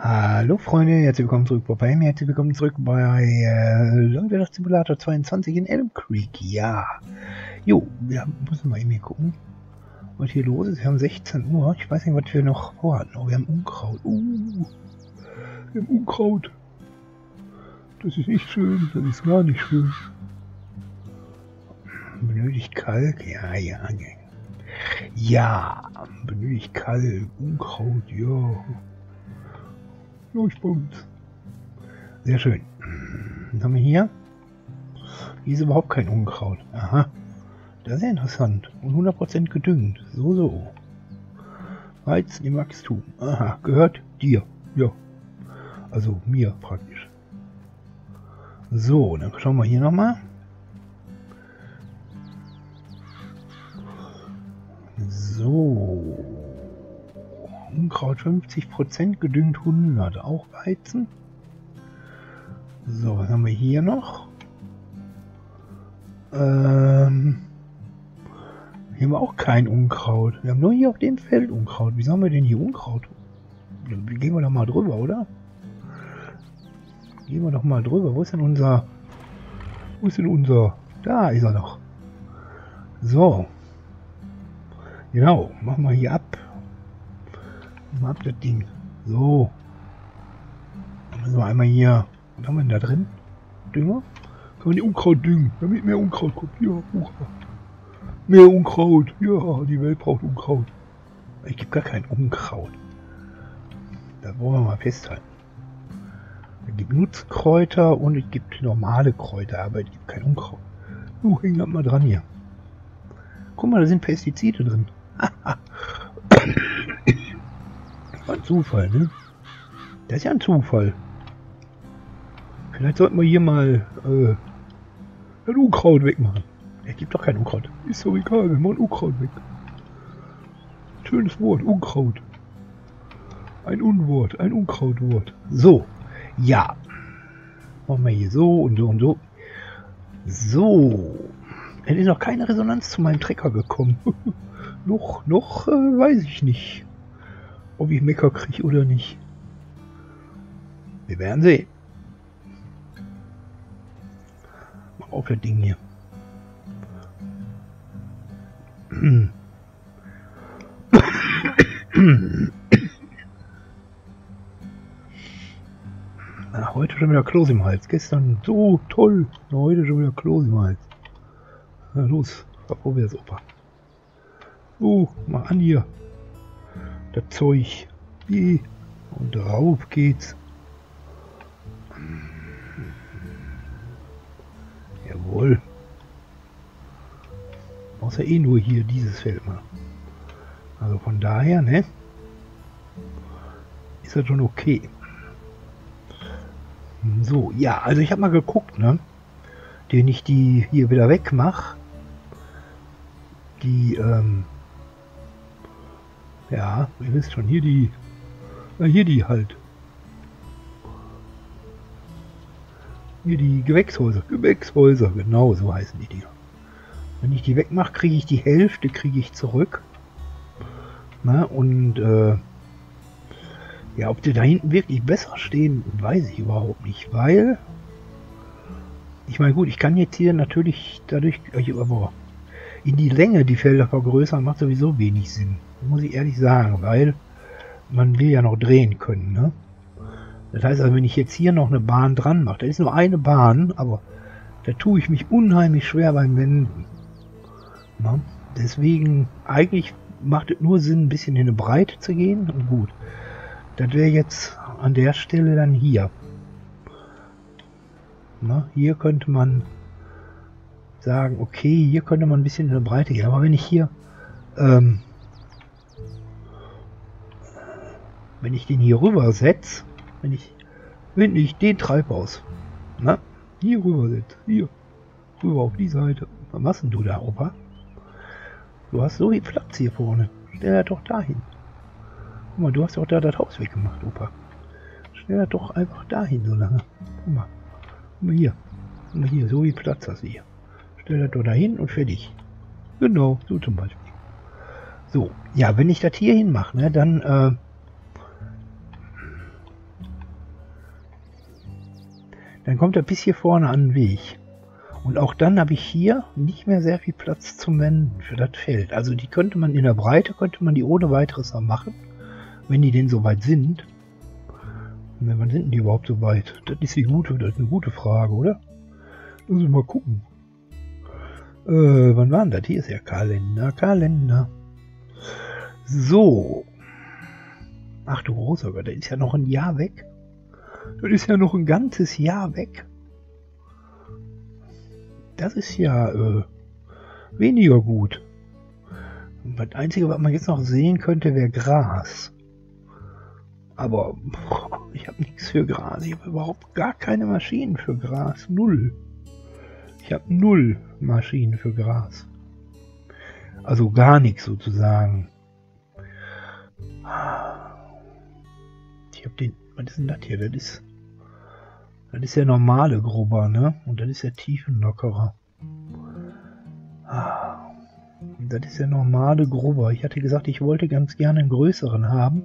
Hallo Freunde, herzlich willkommen zurück bei mir, herzlich willkommen zurück bei äh, Landwirtschaft Simulator 22 in Elm Creek. Ja, jo, wir müssen mal eben hier gucken, was hier los ist. Wir haben 16 Uhr, ich weiß nicht, was wir noch vorhatten. Oh, wir haben Unkraut. Uh, wir haben Unkraut. Das ist nicht schön, das ist gar nicht schön. Benötigt Kalk? Ja, ja, ja. Ja, benötigt Kalk, Unkraut, ja. Leuchtpunkt. Sehr schön. Was haben wir hier? Hier ist überhaupt kein Unkraut. Aha. Das ist ja interessant. Und 100% gedüngt. So, so. Reiz im Wachstum. Aha. Gehört dir. Ja. Also mir praktisch. So, dann schauen wir hier nochmal. So. Unkraut 50%, gedüngt 100, auch Weizen. So, was haben wir hier noch? Ähm, hier haben wir auch kein Unkraut. Wir haben nur hier auf dem Feld Unkraut. Wieso haben wir denn hier Unkraut? Gehen wir doch mal drüber, oder? Gehen wir doch mal drüber. Wo ist denn unser... Wo ist denn unser... Da ist er noch. So. Genau, machen wir hier ab. Mal ab das Ding. So. Wir einmal hier. Was haben wir denn da drin? Dünger? Kann man die Unkraut düngen, damit mehr Unkraut kommt. Ja, Unkraut. Mehr Unkraut. Ja, die Welt braucht Unkraut. Ich gibt gar kein Unkraut. Das wollen wir mal festhalten. Es gibt Nutzkräuter und es gibt normale Kräuter, aber es gibt kein Unkraut. Du, häng mal dran hier. Guck mal, da sind Pestizide drin. Ein Zufall, ne? Das ist ja ein Zufall. Vielleicht sollten wir hier mal äh, ein Unkraut wegmachen. Es gibt doch kein Unkraut. Ist doch egal, wir machen Unkraut weg. Schönes Wort, Unkraut. Ein Unwort, ein Unkrautwort. So, ja. Machen wir hier so und so und so. So. Es ist noch keine Resonanz zu meinem Trecker gekommen. noch, noch äh, weiß ich nicht ob ich Mecker kriege oder nicht. Wir werden sehen. Mach auf das Ding hier. Na, heute schon wieder Kloß im Hals. Gestern so toll. Heute schon wieder Kloß im Hals. Na los, verprobier es, Opa. So, mach an hier das Zeug. Und drauf geht's. Jawohl. Außer eh nur hier dieses Feld mal. Also von daher, ne? Ist das schon okay. So, ja, also ich habe mal geguckt, ne? Den ich die hier wieder wegmache. Die, ähm, ja, ihr wisst schon, hier die. Na, hier die halt. Hier die Gewächshäuser. Gewächshäuser, genau so heißen die Dinger. Wenn ich die wegmache, kriege ich die Hälfte kriege ich zurück. Na, und äh, ja, ob die da hinten wirklich besser stehen, weiß ich überhaupt nicht, weil ich meine, gut, ich kann jetzt hier natürlich dadurch, aber in die Länge die Felder vergrößern, macht sowieso wenig Sinn muss ich ehrlich sagen, weil man will ja noch drehen können. Ne? Das heißt also, wenn ich jetzt hier noch eine Bahn dran mache, da ist nur eine Bahn, aber da tue ich mich unheimlich schwer beim Wenden. Ne? Deswegen, eigentlich macht es nur Sinn, ein bisschen in eine Breite zu gehen. Und gut, das wäre jetzt an der Stelle dann hier. Ne? Hier könnte man sagen, okay, hier könnte man ein bisschen in eine Breite gehen. Aber wenn ich hier ähm, wenn ich den hier rüber setze, wenn ich, wenn ich den Treibhaus, na, hier rüber setze, hier, rüber auf die Seite, was machst denn du da, Opa? Du hast so viel Platz hier vorne. Stell er doch dahin. Guck mal, du hast doch da das Haus weggemacht, Opa. Stell er doch einfach dahin so lange. Guck mal. Guck mal hier. Guck mal hier, so viel Platz hast du hier. Stell er doch dahin und fertig. Genau, so zum Beispiel. So, ja, wenn ich das hier hin mache, ne, dann äh, Dann kommt er bis hier vorne an den Weg. Und auch dann habe ich hier nicht mehr sehr viel Platz zum Wenden für das Feld. Also die könnte man in der Breite, könnte man die ohne weiteres noch machen, wenn die denn so weit sind. Ne, wann sind die überhaupt so weit? Das ist, gute, das ist eine gute Frage, oder? Müssen wir mal gucken. Äh, wann waren das? Hier ist ja Kalender, Kalender. So. Ach du großer Gott, das ist ja noch ein Jahr weg. Das ist ja noch ein ganzes Jahr weg. Das ist ja äh, weniger gut. Das Einzige, was man jetzt noch sehen könnte, wäre Gras. Aber ich habe nichts für Gras. Ich habe überhaupt gar keine Maschinen für Gras. Null. Ich habe null Maschinen für Gras. Also gar nichts sozusagen. Ich habe den. Was ist denn das hier? Das ist. Das ist der normale Grubber, ne? Und das ist der Tiefenlockerer. Das ist der normale Grubber. Ich hatte gesagt, ich wollte ganz gerne einen größeren haben.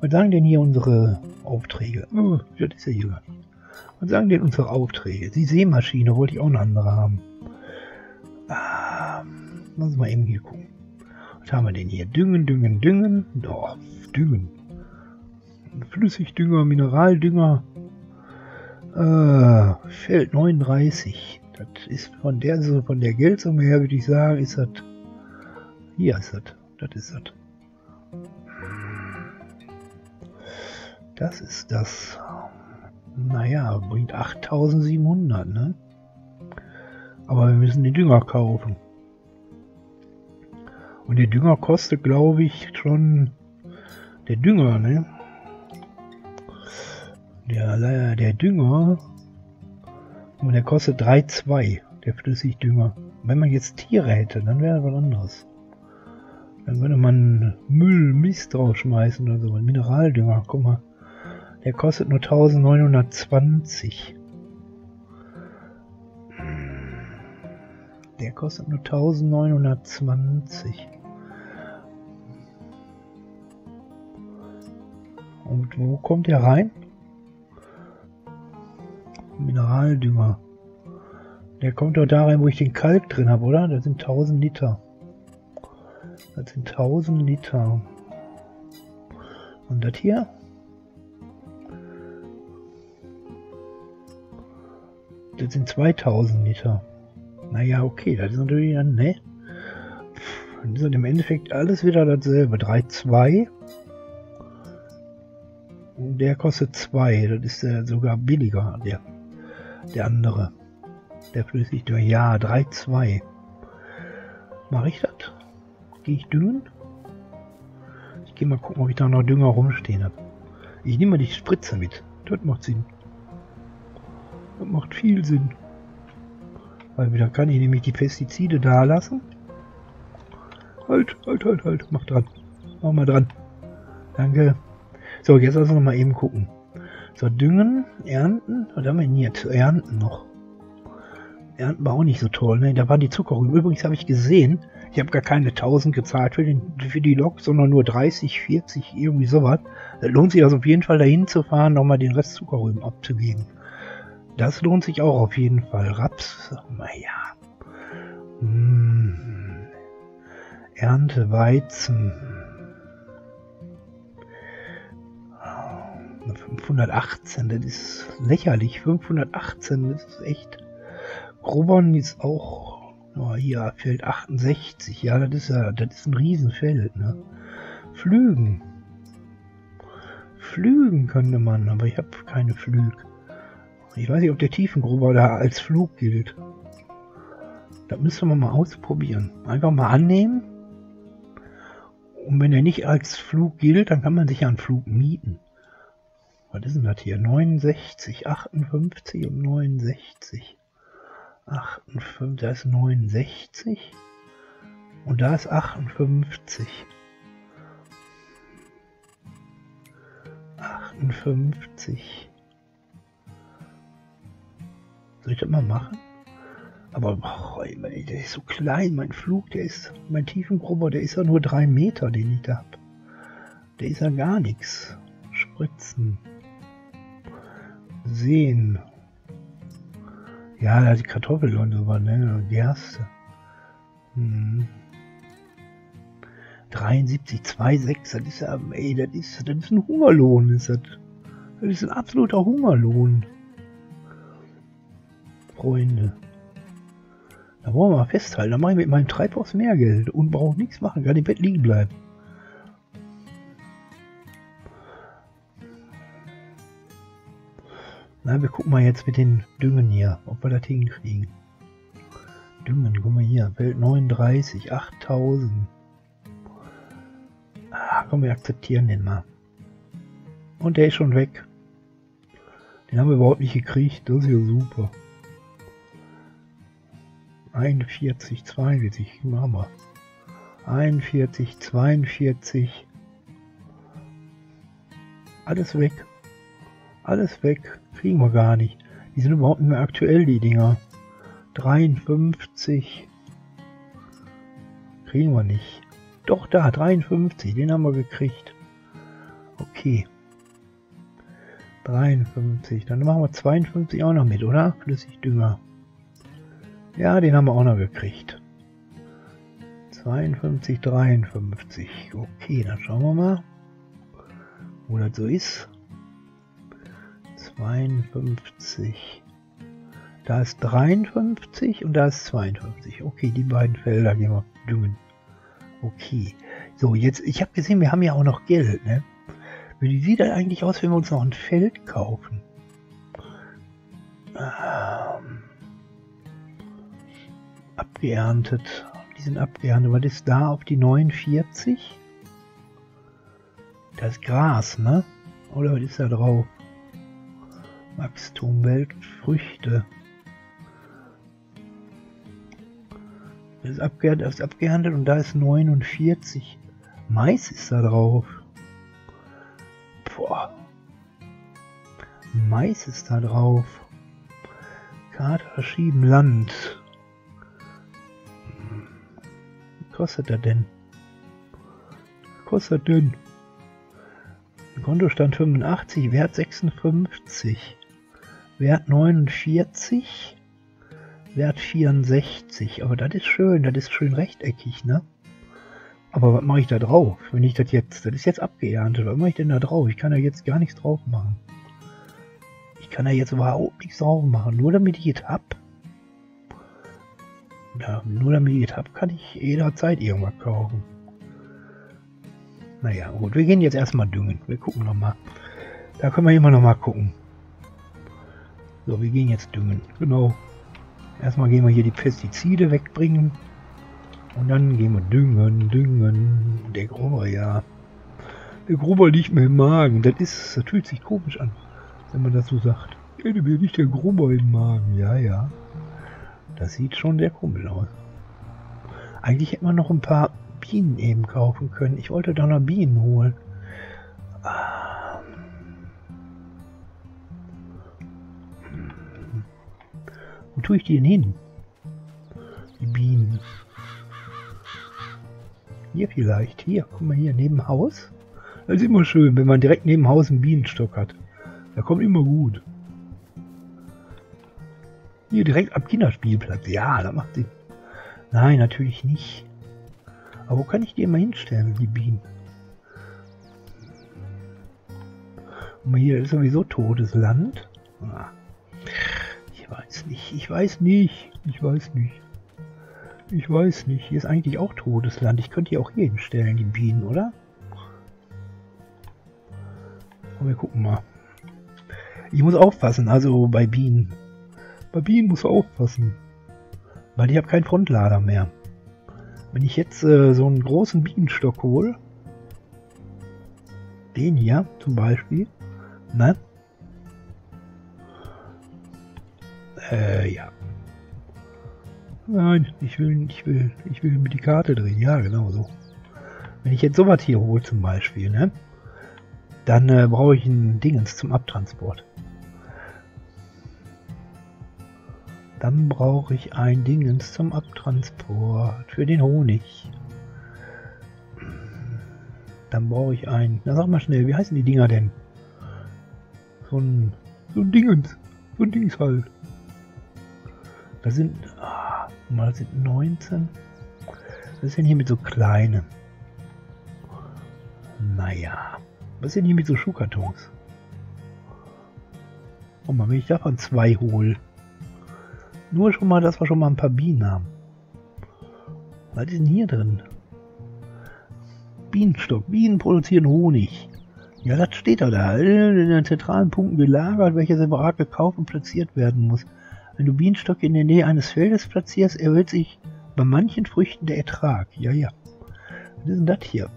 Was sagen denn hier unsere Aufträge? Oh, das ist ja hier. Was sagen denn unsere Aufträge? Die Seemaschine wollte ich auch eine andere haben. Ähm, lass mal eben hier gucken. Was haben wir denn hier? Düngen, Düngen, Düngen. Doch, Düngen. Flüssigdünger, Mineraldünger. Äh, Feld 39. Das ist von der von der Geldsumme her, würde ich sagen, ist das. Hier ist das. Das ist das. Das ist das. Naja, bringt 8700, ne? Aber wir müssen den Dünger kaufen. Und der Dünger kostet, glaube ich, schon... Der Dünger, ne? Der, der Dünger... Und der kostet 3,2, der Flüssigdünger. Wenn man jetzt Tiere hätte, dann wäre was anderes. Dann würde man Müll, Mist draufschmeißen oder so. Mineraldünger, guck mal. Der kostet nur 1920. Der kostet nur 1920. Und wo kommt der rein? Mineraldünger. Der kommt doch da rein, wo ich den Kalk drin habe, oder? Das sind 1000 Liter. Das sind 1000 Liter. Und das hier? Das sind 2000 Liter. Naja, okay, das ist natürlich dann, ne? Dann ist im Endeffekt alles wieder dasselbe. 3,2. Und der kostet 2. Das ist ja sogar billiger, der, der andere. Der Flüssigdünger. Ja, 3,2. Mache ich das? Gehe ich düngen? Ich gehe mal gucken, ob ich da noch Dünger rumstehen habe. Ich nehme mal die Spritze mit. Das macht Sinn. Das macht viel Sinn. Weil wieder kann ich nämlich die Pestizide da lassen. Halt, halt, halt, halt. Mach dran. Mach mal dran. Danke. So, jetzt lassen wir mal eben gucken. So, düngen, ernten. Was haben wir denn hier zu ernten noch? Ernten war auch nicht so toll, ne? Da waren die Zuckerrüben. Übrigens habe ich gesehen, ich habe gar keine 1000 gezahlt für, den, für die Lok, sondern nur 30, 40, irgendwie sowas. Das lohnt sich also auf jeden Fall dahin zu fahren, nochmal den Rest Zuckerrüben abzugeben. Das lohnt sich auch auf jeden Fall. Raps, naja. Hm. Ernte Weizen. 518, das ist lächerlich. 518, das ist echt. Grobern ist auch, oh, hier, Feld 68. Ja, das ist ja, das ist ein Riesenfeld, ne? Flügen. Flügen könnte man, aber ich habe keine Flüge. Ich weiß nicht, ob der Tiefengruber da als Flug gilt. Das müssen wir mal ausprobieren. Einfach mal annehmen. Und wenn er nicht als Flug gilt, dann kann man sich ja einen Flug mieten. Was ist denn das hier? 69, 58 und 69. 58, da ist 69. Und da ist 58. 58. Soll ich das mal machen? Aber oh, der ist so klein, mein Flug, der ist, mein Tiefengrubber, der ist ja nur drei Meter, den ich da hab. Der ist ja gar nichts. Spritzen. Sehen. Ja, die Kartoffel und so was, ne? Gerste. Hm. 73, 2,6, das ist ja, ey, das ist, das ist ein Hungerlohn, ist das. Das ist ein absoluter Hungerlohn. Freunde. Da wollen wir mal festhalten. Da mache ich mit meinem Treibhaus mehr Geld und brauche nichts machen, kann im Bett liegen bleiben. Na, wir gucken mal jetzt mit den Düngen hier, ob wir das hinkriegen. Düngen, guck mal hier, Welt 39, 8000. Ah, komm, wir akzeptieren den mal. Und der ist schon weg. Den haben wir überhaupt nicht gekriegt, das ist ja super. 41, 42, machen wir. 41, 42. Alles weg. Alles weg. Kriegen wir gar nicht. Die sind überhaupt nicht mehr aktuell, die Dinger. 53. Kriegen wir nicht. Doch, da, 53. Den haben wir gekriegt. Okay. 53. Dann machen wir 52 auch noch mit, oder? Flüssigdünger. Ja, den haben wir auch noch gekriegt. 52, 53. Okay, dann schauen wir mal, wo das so ist. 52. Da ist 53 und da ist 52. Okay, die beiden Felder gehen wir düngen. Okay. So, jetzt, ich habe gesehen, wir haben ja auch noch Geld, ne? Wie sieht das eigentlich aus, wenn wir uns noch ein Feld kaufen? Ähm, abgeerntet. Die sind abgeerntet. Was ist da auf die 49? Das Gras, ne? Oder was ist da drauf? Wachstum, Weltfrüchte. Das ist das ist abgehandelt und da ist 49. Mais ist da drauf. Boah. Mais ist da drauf. Karte verschieben, Land. Was kostet er denn? Was kostet denn? Kontostand 85, Wert 56. Wert 49. Wert 64. Aber das ist schön, das ist schön rechteckig, ne? Aber was mache ich da drauf? Wenn ich das jetzt, das ist jetzt abgeerntet, was mache ich denn da drauf? Ich kann da jetzt gar nichts drauf machen. Ich kann da jetzt überhaupt nichts drauf machen, nur damit ich es hab. Ja, nur damit ich es hab, kann ich jederzeit irgendwas kaufen. Naja, gut, wir gehen jetzt erstmal düngen. Wir gucken nochmal. Da können wir immer noch mal gucken. So, wir gehen jetzt düngen. Genau. Erstmal gehen wir hier die Pestizide wegbringen. Und dann gehen wir düngen, düngen. Der Gruber, ja. Der Gruber liegt mir im Magen. Das ist, das fühlt sich komisch an, wenn man das so sagt. Ja, mir nicht der Gruber im Magen. Ja, ja. Das sieht schon sehr komisch aus. Eigentlich hätte man noch ein paar Bienen eben kaufen können. Ich wollte da noch Bienen holen. Wo tue ich die denn hin? Die Bienen. Hier vielleicht. Hier, guck mal hier, neben Haus. Das ist immer schön, wenn man direkt neben Haus einen Bienenstock hat. Da kommt immer gut. Hier direkt am Kinderspielplatz. Ja, da macht sie. Nein, natürlich nicht. Aber wo kann ich die immer hinstellen, die Bienen? Und hier ist sowieso totes Land. Ah. Ich weiß nicht, ich weiß nicht, ich weiß nicht. Ich weiß nicht, hier ist eigentlich auch totes Land. Ich könnte hier auch hier hinstellen, die Bienen, oder? Und wir gucken mal. Ich muss aufpassen, also bei Bienen. Bei Bienen muss aufpassen. Weil ich habe keinen Frontlader mehr. Wenn ich jetzt äh, so einen großen Bienenstock hole, den hier zum Beispiel, ne? Äh, ja. Nein, ich will, ich will, ich will mit die Karte drehen. Ja, genau so. Wenn ich jetzt sowas hier hole zum Beispiel, ne? Dann äh, brauche ich ein Dingens zum Abtransport. Dann brauche ich ein Dingens zum Abtransport für den Honig. Dann brauche ich ein, na sag mal schnell, wie heißen die Dinger denn? So ein, so ein Dingens, so ein Dings halt. Da sind, ah, mal sind 19. Was ist denn hier mit so kleinen? Naja. Was ist denn hier mit so Schuhkartons? Oh mal, wenn ich davon zwei hole. Nur schon mal, dass wir schon mal ein paar Bienen haben. Was ist denn hier drin? Bienenstock. Bienen produzieren Honig. Ja, das steht da. In den zentralen Punkten gelagert, welcher separat gekauft und platziert werden muss. Wenn du Bienenstock in der Nähe eines Feldes platzierst, erhöht sich bei manchen Früchten der Ertrag. Ja, ja. Was ist denn das hier?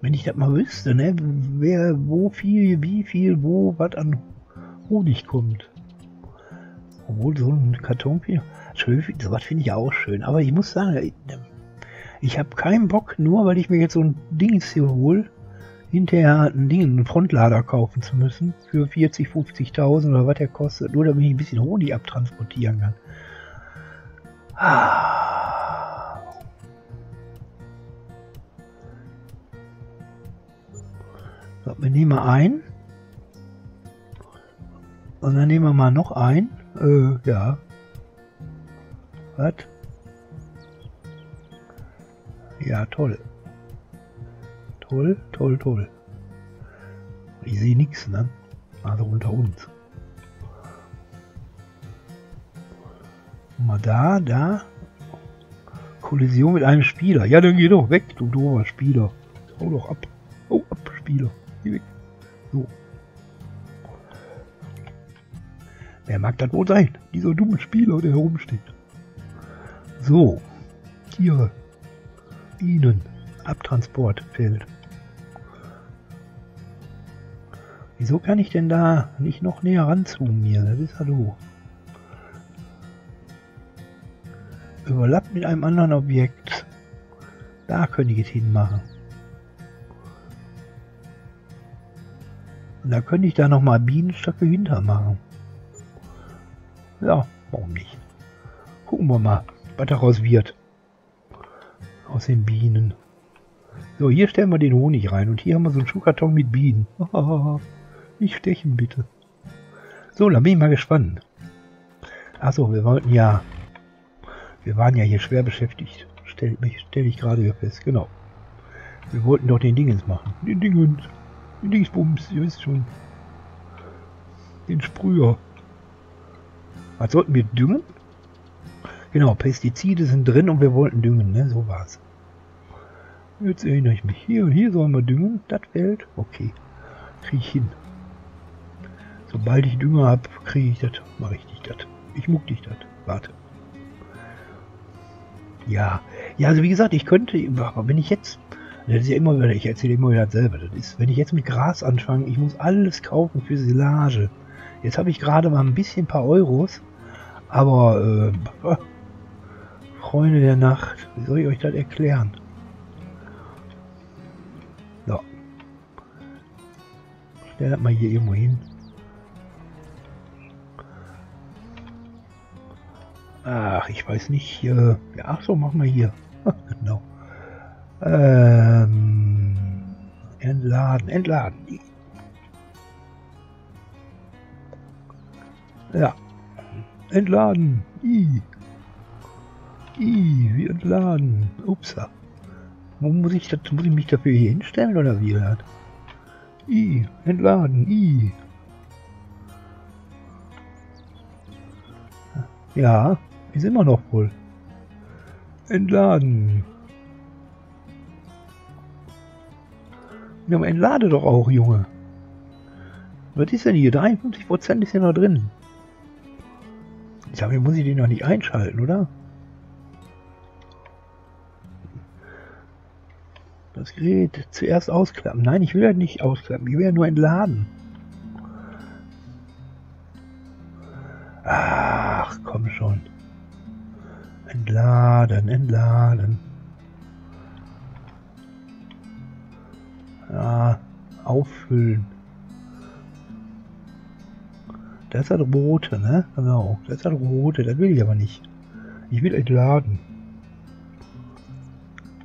Wenn ich das mal wüsste, ne? Wer, wo viel, wie viel, wo, was an Honig kommt. Obwohl so ein Karton, sowas finde ich auch schön. Aber ich muss sagen, ich habe keinen Bock, nur weil ich mir jetzt so ein Ding hier hole, hinterher ein Ding, einen Frontlader kaufen zu müssen für 40, 50.000 oder was der kostet, nur damit ich ein bisschen Honig abtransportieren kann. Ah. So, wir nehmen mal ein. Und dann nehmen wir mal noch ein. Äh, ja. Was? Ja, toll. Toll, toll, toll. Ich sehe nichts, ne? Also unter uns. Mal da, da. Kollision mit einem Spieler. Ja, dann geh doch weg, du doofer Spieler. Hau doch ab. Hau ab, Spieler. Geh weg. So. Wer mag das wohl sein? Dieser dumme Spieler, der herumsteht. So. Tiere. Ihnen. Abtransportfeld. Wieso kann ich denn da nicht noch näher ranzoomen hier? Das ist hallo. Überlappt mit einem anderen Objekt. Da könnte ich es hinmachen. Und da könnte ich da nochmal Bienenstöcke hinter machen. Ja, warum nicht? Gucken wir mal, was daraus wird aus den Bienen. So, hier stellen wir den Honig rein und hier haben wir so einen Schuhkarton mit Bienen. Nicht stechen, bitte. So, dann bin ich mal gespannt. Achso, wir wollten ja... Wir waren ja hier schwer beschäftigt. Stelle stell ich gerade hier fest, genau. Wir wollten doch den Dingens machen. Den Dingens. Den Dingsbums, ihr wisst schon. Den Sprüher. Was sollten wir düngen? Genau, Pestizide sind drin und wir wollten düngen, ne? So war's. Jetzt erinnere ich mich. Hier und hier sollen wir düngen. Das Feld. Okay. Kriege ich hin. Sobald ich Dünger habe, kriege ich das. Mache ich dich das. Ich muck dich das. Warte. Ja. Ja, also wie gesagt, ich könnte, aber wenn ich jetzt, das ist ja immer wieder, ich erzähle immer wieder dasselbe, das ist, wenn ich jetzt mit Gras anfange, ich muss alles kaufen für Silage. Jetzt habe ich gerade mal ein bisschen ein paar Euros, aber äh, Freunde der Nacht. Wie soll ich euch das erklären? So. Stell das mal hier irgendwo hin. Ach, ich weiß nicht. Äh, ja, ach so, machen wir hier. genau. Ähm, entladen, entladen. Ja. Entladen. I. I, wie entladen. Upsa. Wo muss ich das, muss ich mich dafür hier hinstellen oder wie das? I, entladen, I. Ja, ist immer noch voll. Entladen. Ja, aber entlade doch auch, Junge. Was ist denn hier? 53% ist ja noch drin. Ich sage, muss ich den noch nicht einschalten, oder? Das Gerät zuerst ausklappen. Nein, ich will ja nicht ausklappen. Ich will ja nur entladen. Ach, komm schon. Entladen, entladen. Ja, auffüllen. Das das rote, ne? Genau, das das rote. Das will ich aber nicht. Ich will entladen.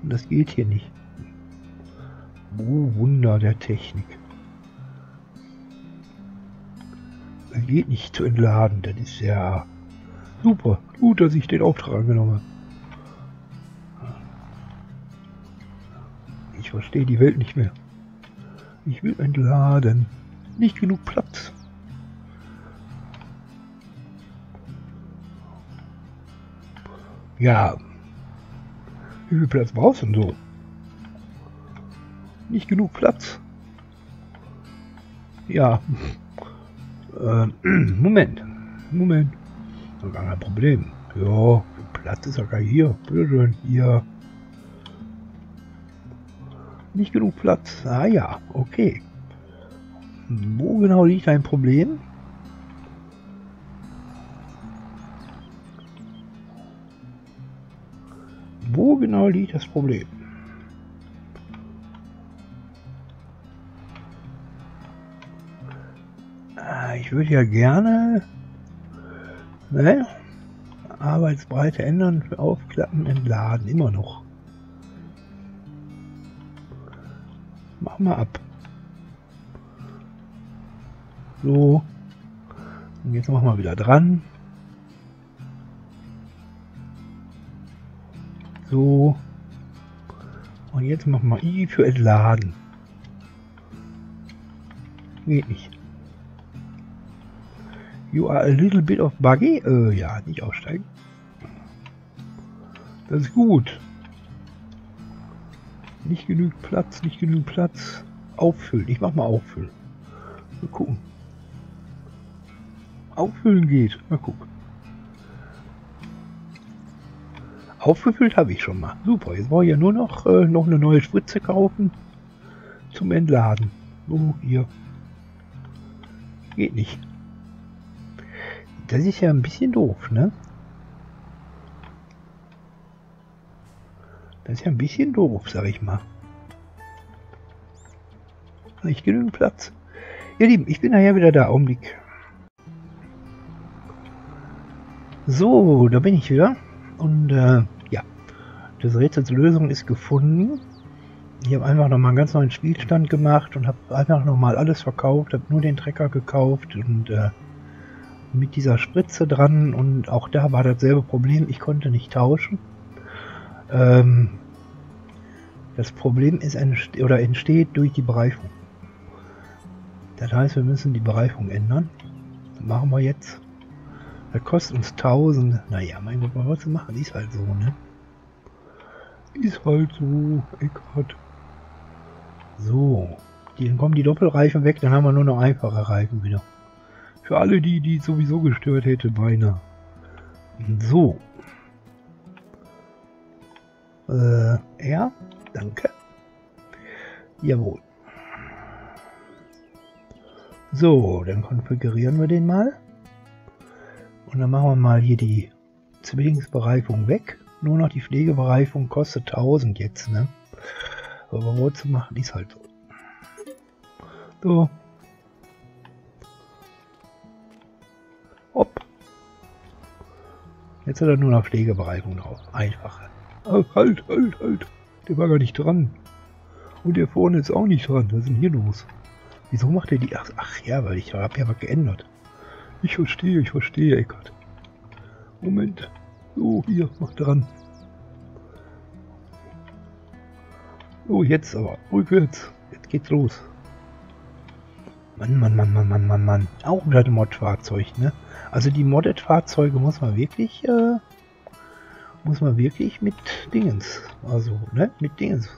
Und das geht hier nicht. Oh, Wunder der Technik. geht nicht zu entladen. Das ist ja super. Gut, dass ich den Auftrag angenommen habe. Ich verstehe die Welt nicht mehr. Ich will entladen. Nicht genug Platz. Ja. Wie viel Platz brauchst du denn so? Nicht genug Platz. Ja. Äh, Moment. Moment. Gar kein Problem. Ja, Platz ist ja gar hier. Bitteschön, hier. Nicht genug Platz. Ah ja, okay. Wo genau liegt dein Problem? Wo genau liegt das Problem? Ah, ich würde ja gerne ne, Arbeitsbreite ändern, aufklappen, entladen, immer noch. Mach mal ab. So. Und jetzt machen wir wieder dran. So. Und jetzt machen wir I für entladen. Geht nicht. You are a little bit of buggy? Äh, ja, nicht aussteigen. Das ist gut. Nicht genügend Platz, nicht genügend Platz. Auffüllen. Ich mach mal auffüllen. Mal gucken. Auffüllen geht. Mal gucken. Aufgefüllt habe ich schon mal. Super. Jetzt brauche ich ja nur noch, äh, noch eine neue Spritze kaufen. Zum Entladen. Oh, hier. Geht nicht. Das ist ja ein bisschen doof, ne? Das ist ja ein bisschen doof, sag ich mal. Nicht genügend Platz. Ihr Lieben, ich bin nachher wieder da. Augenblick. So, da bin ich wieder. Und äh, ja, das Rätsels Lösung ist gefunden. Ich habe einfach nochmal einen ganz neuen Spielstand gemacht und habe einfach nochmal alles verkauft, habe nur den Trecker gekauft und äh, mit dieser Spritze dran und auch da war dasselbe Problem, ich konnte nicht tauschen. Ähm, das Problem ist entste oder entsteht durch die Bereifung. Das heißt, wir müssen die Bereifung ändern. Das machen wir jetzt. Das kostet uns 1000. Naja, mein Gott, was du machen? Ist halt so, ne? Ist halt so, Eckart. So. Dann kommen die Doppelreifen weg, dann haben wir nur noch einfache Reifen wieder. Für alle, die die sowieso gestört hätte, beinahe. So. Äh, ja, danke. Jawohl. So, dann konfigurieren wir den mal. Und dann machen wir mal hier die Zwillingsbereifung weg. Nur noch die Pflegebereifung kostet 1000 jetzt, ne? Aber wo zu machen, ist halt so. So, Jetzt hat er nur noch Pflegebereifung drauf. Einfache. Ach, halt, halt, halt. Der war gar nicht dran. Und der vorne ist auch nicht dran. Was ist denn hier los? Wieso macht er die... Ach, ach ja, weil ich habe ja was geändert. Ich verstehe, ich verstehe, Eckart. Moment. So, hier, mach dran. So, jetzt aber. Rückwärts. Jetzt geht's los. Mann, Mann, Mann, Mann, Mann, Mann, Mann. Auch wieder ein Mod-Fahrzeug, ne? Also die Modded-Fahrzeuge muss man wirklich, äh, muss man wirklich mit Dingens, also, ne, mit Dingens,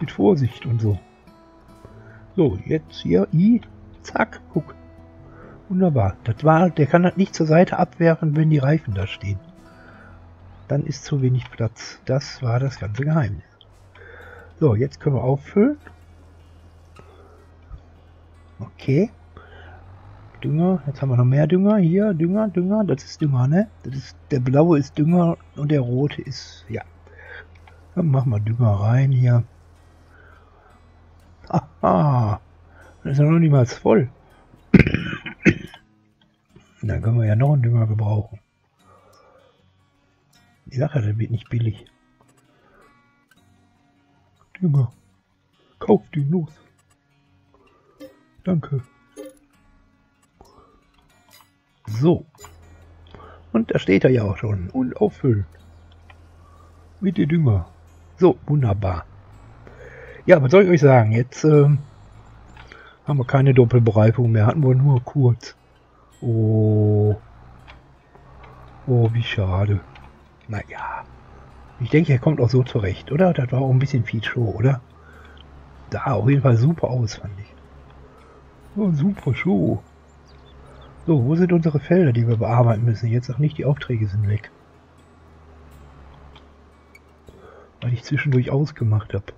mit Vorsicht und so. So, jetzt hier, I, zack, guck. Wunderbar. Das war, der kann das nicht zur Seite abwerfen, wenn die Reifen da stehen. Dann ist zu wenig Platz. Das war das ganze Geheimnis. So, jetzt können wir auffüllen. Okay. Dünger. Jetzt haben wir noch mehr Dünger. Hier, Dünger, Dünger. Das ist Dünger, ne? Das ist, der blaue ist Dünger und der rote ist, ja. Dann machen wir Dünger rein hier. Aha. Das ist ja noch niemals voll. Dann können wir ja noch einen Dünger gebrauchen. Die Sache, der wird nicht billig. Dünger. Kauft ihn los. Danke. So. Und da steht er ja auch schon. Und auffüllen. Mit dem Dünger. So, wunderbar. Ja, was soll ich euch sagen? Jetzt ähm, haben wir keine Doppelbereifung mehr. Hatten wir nur kurz. Oh. Oh, wie schade. Naja. Ich denke, er kommt auch so zurecht, oder? Das war auch ein bisschen viel Show, oder? Da auf jeden Fall super aus, fand ich. Oh, super Show. So, wo sind unsere Felder, die wir bearbeiten müssen? Jetzt auch nicht, die Aufträge sind weg. Weil ich zwischendurch ausgemacht habe.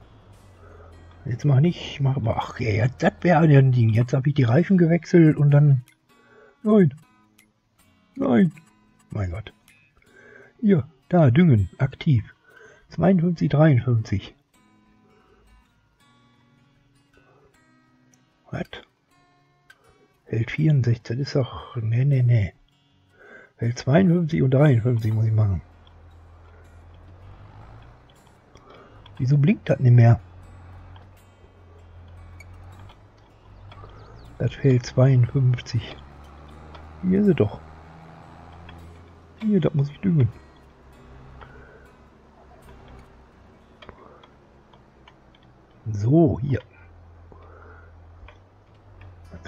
Jetzt mach nicht, mach aber, ach ja, das wäre ein Ding. Jetzt habe ich die Reifen gewechselt und dann... Nein. Nein. Mein Gott. Hier, da, düngen, aktiv. 52, 53. Was? Hält 64, das ist doch... Nee, nee, nee. Hält 52 und 53 muss ich machen. Wieso blinkt das nicht mehr? Das fehlt 52. Hier ist sie doch. Hier, das muss ich düngen. So, hier.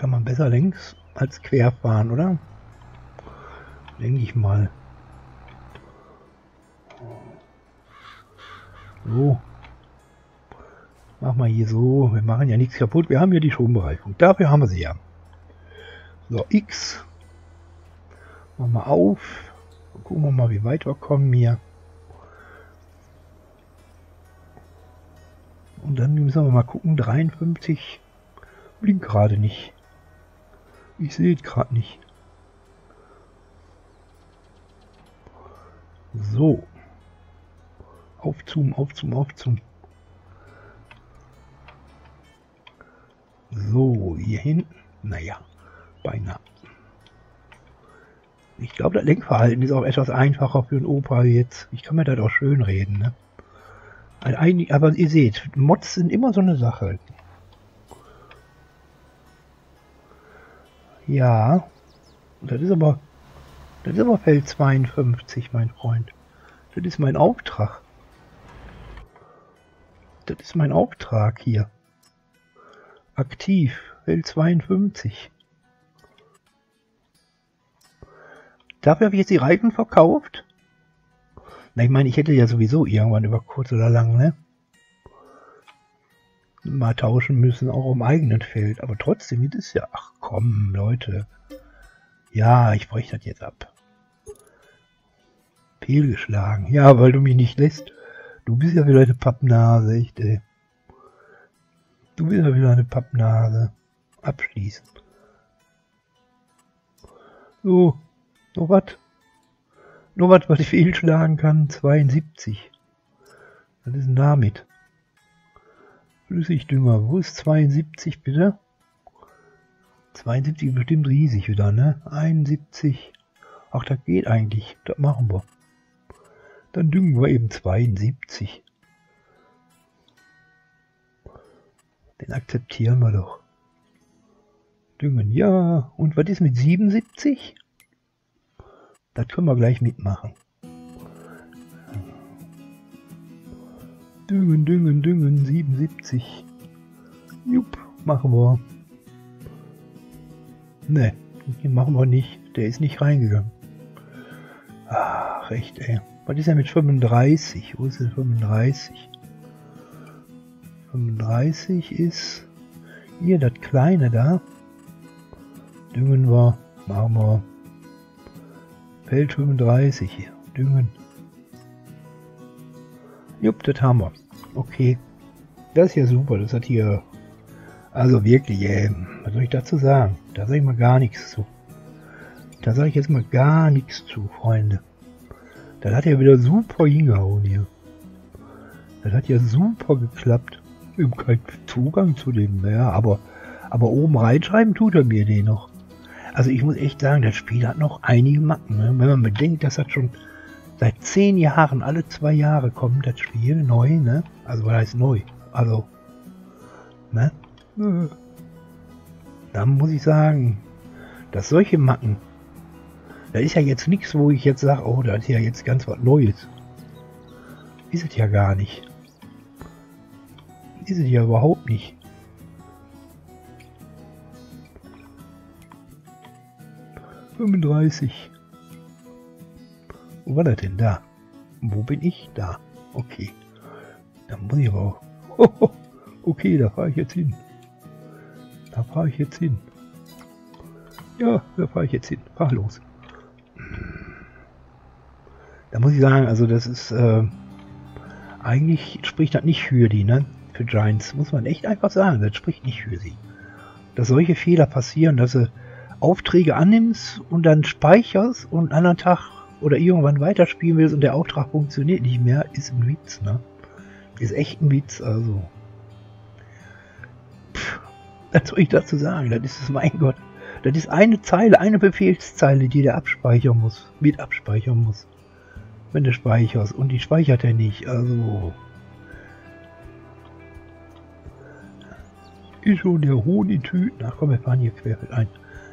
Kann man besser längs als quer fahren, oder? Denke ich mal. So. Mach mal hier so. Wir machen ja nichts kaputt. Wir haben hier die Strombereifung. Dafür haben wir sie ja. So, X. Machen wir auf. Gucken wir mal, wie weit wir kommen hier. Und dann müssen wir mal gucken. 53 blinkt gerade nicht. Ich sehe es gerade nicht. So. Aufzoomen, aufzoomen, aufzoomen. So, hier hinten. Naja, beinahe. Ich glaube, das Lenkverhalten ist auch etwas einfacher für einen Opa jetzt. Ich kann mir das auch schön reden, ne? Aber ihr seht, Mods sind immer so eine Sache. Ja, das ist aber, das ist aber Feld 52, mein Freund. Das ist mein Auftrag. Das ist mein Auftrag hier. Aktiv, Feld 52. Dafür habe ich jetzt die Reifen verkauft. Na, ich meine, ich hätte ja sowieso irgendwann über kurz oder lang, ne? Mal tauschen müssen, auch im eigenen Feld. Aber trotzdem, das ist ja, ach komm, Leute. Ja, ich breche das jetzt ab. Fehlgeschlagen. Ja, weil du mich nicht lässt. Du bist ja wieder eine Pappnase, echt, ey. Du bist ja wieder eine Pappnase. Abschließen. So, noch was? Nur was, was ich fehlschlagen kann. 72. Was ist denn damit? Flüssigdünger. Wo ist 72 bitte? 72 ist bestimmt riesig wieder, ne? 71. Ach, das geht eigentlich. Das machen wir. Dann düngen wir eben 72. Den akzeptieren wir doch. Düngen, ja. Und was ist mit 77? Das können wir gleich mitmachen. Düngen, düngen, düngen, 77. Jupp, machen wir. Ne, machen wir nicht. Der ist nicht reingegangen. Ach, echt, ey. Was ist denn mit 35? Wo ist denn 35? 35 ist hier das kleine da. Düngen wir, machen wir. Feld 35 hier. Düngen. Jupp, das haben wir. Okay. Das ist ja super. Das hat hier... Also wirklich, ey. Was soll ich dazu sagen? Da sage ich mal gar nichts zu. Da sage ich jetzt mal gar nichts zu, Freunde. Das hat ja wieder super hingehauen hier. Das hat ja super geklappt. Ich habe keinen Zugang zu dem mehr, aber, aber oben reinschreiben tut er mir den noch. Also ich muss echt sagen, das Spiel hat noch einige Macken. Ne? Wenn man bedenkt, dass das schon seit zehn Jahren, alle zwei Jahre kommt das Spiel neu, ne? Also was heißt neu? Also, ne? Dann muss ich sagen, dass solche Macken Da ist ja jetzt nichts, wo ich jetzt sage, oh, da ist ja jetzt ganz was Neues. Ist es ja gar nicht. Ist es ja überhaupt nicht. Fünfunddreißig. Wo war das denn? Da. Wo bin ich? Da. Okay. Da muss ich aber auch. okay, da fahre ich jetzt hin. Da fahre ich jetzt hin. Ja, da fahre ich jetzt hin. Fahr los. Da muss ich sagen, also das ist äh, eigentlich spricht das nicht für die, ne? Für Giants, muss man echt einfach sagen, das spricht nicht für sie. Dass solche Fehler passieren, dass du Aufträge annimmst und dann speicherst und einen anderen Tag oder irgendwann weiterspielen willst und der Auftrag funktioniert nicht mehr, ist ein Witz, ne? Ist echt ein Witz, also. Was soll ich dazu sagen? Das ist mein Gott. Das ist eine Zeile, eine Befehlszeile, die der abspeichern muss, mit abspeichern muss. Wenn du speicherst. Und die speichert er nicht, also. Ist schon der Honigtüten. Ach komm, wir fahren hier querfeld ein.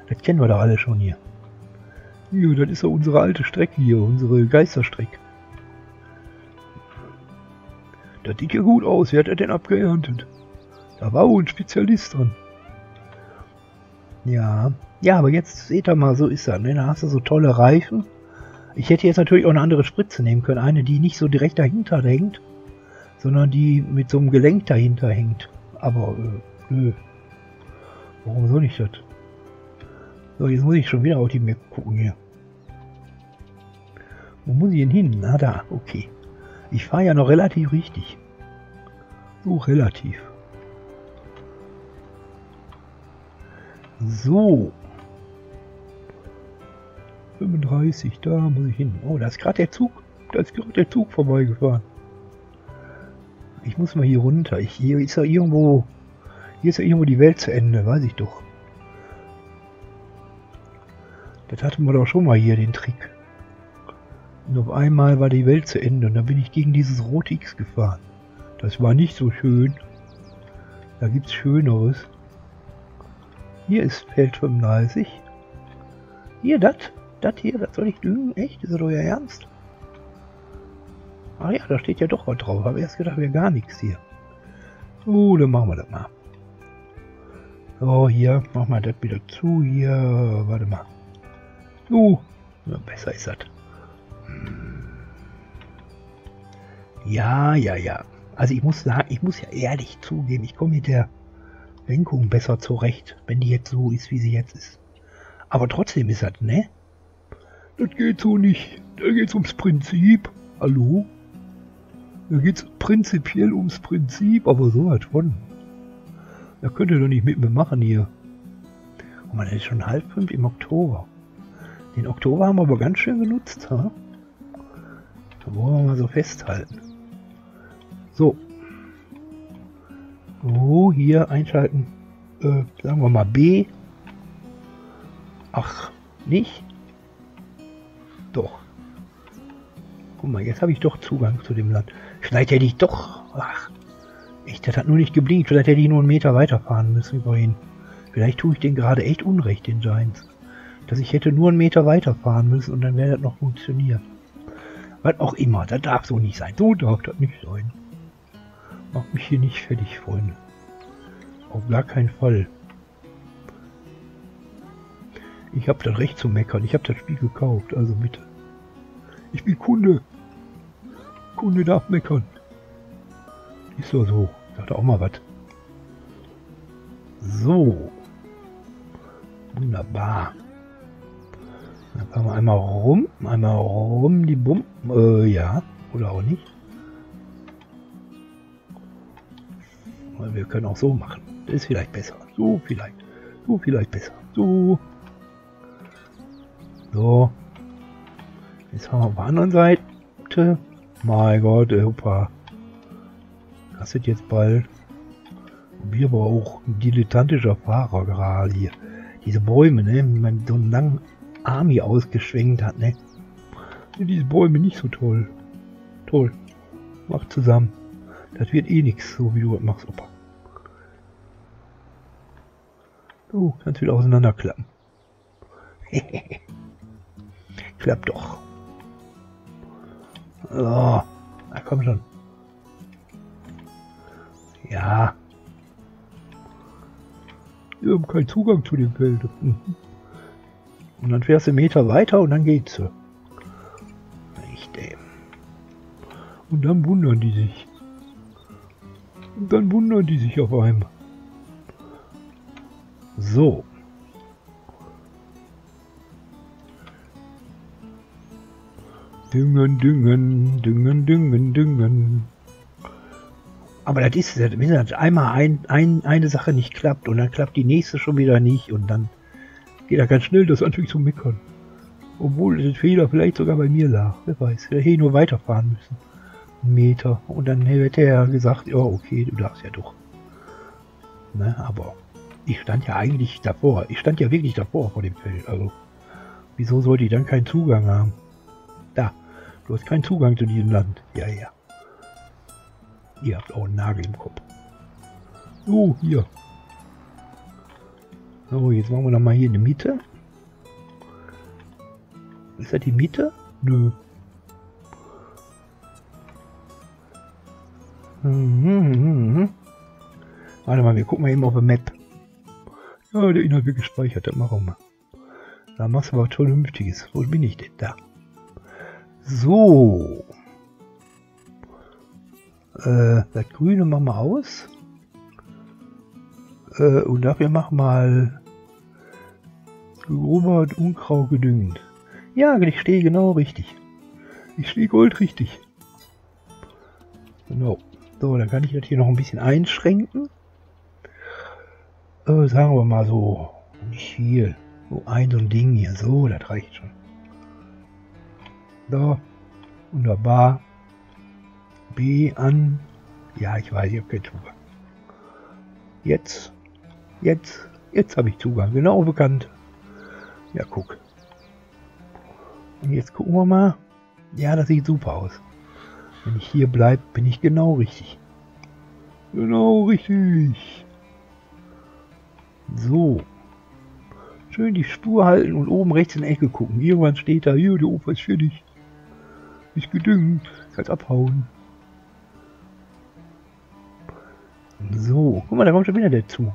Das kennen wir doch alle schon hier. Ja, das ist ja unsere alte Strecke hier, unsere Geisterstrecke. Das sieht ja gut aus. Wer hat er denn abgeerntet? Da war wohl ein Spezialist drin. Ja, ja, aber jetzt seht ihr mal, so ist er. Ne? Da hast du so tolle Reifen. Ich hätte jetzt natürlich auch eine andere Spritze nehmen können. Eine, die nicht so direkt dahinter hängt, sondern die mit so einem Gelenk dahinter hängt. Aber, äh, nö. Warum soll ich das? So, jetzt muss ich schon wieder auf die Map gucken hier. Wo muss ich denn hin? Na da, okay. Ich fahre ja noch relativ richtig. So relativ. So. 35, da muss ich hin. Oh, da ist gerade der Zug. Da ist gerade der Zug vorbeigefahren. Ich muss mal hier runter. Ich, hier ist ja irgendwo... Hier ist ja irgendwo die Welt zu Ende, weiß ich doch. Das hatten wir doch schon mal hier, den Trick. Und auf einmal war die Welt zu Ende und dann bin ich gegen dieses Rot X gefahren. Das war nicht so schön. Da gibt's Schöneres. Hier ist Feld 35. Hier, das. Das hier, das soll ich düngen? Echt? Ist das euer Ernst? Ach ja, da steht ja doch was drauf. Habe erst gedacht, wäre gar nichts hier. So, dann machen wir das mal. So, hier, machen wir das wieder zu. Hier, warte mal. Uh, besser ist das. Ja, ja, ja. Also ich muss sagen, ich muss ja ehrlich zugeben, ich komme mit der Lenkung besser zurecht, wenn die jetzt so ist, wie sie jetzt ist. Aber trotzdem ist das, ne? Das geht so nicht. Da geht's ums Prinzip. Hallo? Da geht's prinzipiell ums Prinzip, aber so halt schon. Da könnt ihr doch nicht mit mir machen hier. Und man ist schon halb fünf im Oktober. Den Oktober haben wir aber ganz schön genutzt, ha? Da wollen wir mal so festhalten. So. So, hier einschalten. Äh, sagen wir mal B. Ach, nicht? Doch. Guck mal, jetzt habe ich doch Zugang zu dem Land. Vielleicht hätte ich doch... Ach, echt, das hat nur nicht geblinkt. Vielleicht hätte ich nur einen Meter weiterfahren müssen überhin. Vielleicht tue ich den gerade echt Unrecht, den Giants dass ich hätte nur einen Meter weiterfahren müssen und dann wäre das noch funktioniert. Was auch immer, das darf so nicht sein. So darf das nicht sein. Macht mich hier nicht fertig, Freunde. Auf gar keinen Fall. Ich habe das Recht zu meckern. Ich habe das Spiel gekauft, also bitte. Ich bin Kunde. Kunde darf meckern. Ist doch so. Sagt auch mal was. So. Wunderbar. Dann fahren wir einmal rum, einmal rum die Bum. Äh, ja, oder auch nicht. Weil wir können auch so machen. Das ist vielleicht besser. So vielleicht. So vielleicht besser. So. So. Jetzt fahren wir auf der anderen Seite. Mein Gott, Opa. Das wird jetzt bald. Wir aber auch ein dilettantischer Fahrer gerade hier. Diese Bäume, ne? Man so einen langen Army ausgeschwenkt hat, ne? Diese Bäume nicht so toll. Toll. Mach zusammen. Das wird eh nichts, so wie du das machst, Opa. Du kannst wieder auseinanderklappen. Klappt doch. Oh, na komm schon. Ja. Wir haben keinen Zugang zu dem Feld. Mhm. Und dann fährst du einen Meter weiter und dann geht's. Echt, ey. Und dann wundern die sich. Und dann wundern die sich auf einmal. So. Düngen, düngen, düngen, düngen, düngen. Aber das ist, wenn das einmal ein, ein, eine Sache nicht klappt und dann klappt die nächste schon wieder nicht und dann geht er ganz schnell, das anfängt zu meckern. Obwohl der Fehler vielleicht sogar bei mir lag. Wer weiß, hätte nur weiterfahren müssen. Einen Meter. Und dann hätte er gesagt, ja okay, du darfst ja doch. Ne, aber ich stand ja eigentlich davor. Ich stand ja wirklich davor vor dem Feld. Also, wieso sollte ich dann keinen Zugang haben? Da, du hast keinen Zugang zu diesem Land. Ja, ja. Ihr habt auch einen Nagel im Kopf. Oh, hier. So, jetzt machen wir noch mal hier eine Mitte. Ist das die Mitte? Nö. Mhm. Warte mal, wir gucken mal eben auf der Map. Ja, der Inhalt wird gespeichert, das machen wir. Da machst du was schon Vernünftiges. Wo bin ich denn? Da. So. Äh, das Grüne machen wir aus. Äh, und dafür mach mal Robert Unkraut gedüngt. Ja, ich stehe genau richtig. Ich stehe goldrichtig. Genau. So, dann kann ich das hier noch ein bisschen einschränken. Äh, sagen wir mal so, nicht viel. So ein so ein Ding hier. So, das reicht schon. So, wunderbar. B an. Ja, ich weiß, ich habe keinen Zugang. Jetzt, jetzt, jetzt habe ich Zugang. Genau bekannt. Ja, guck. Und jetzt gucken wir mal. Ja, das sieht super aus. Wenn ich hier bleibe, bin ich genau richtig. Genau richtig. So. Schön die Spur halten und oben rechts in die Ecke gucken. Irgendwann steht da, hier, der Ufer ist fertig. Ist gedüngt. Kannst abhauen. So, guck mal, da kommt schon wieder der Zug.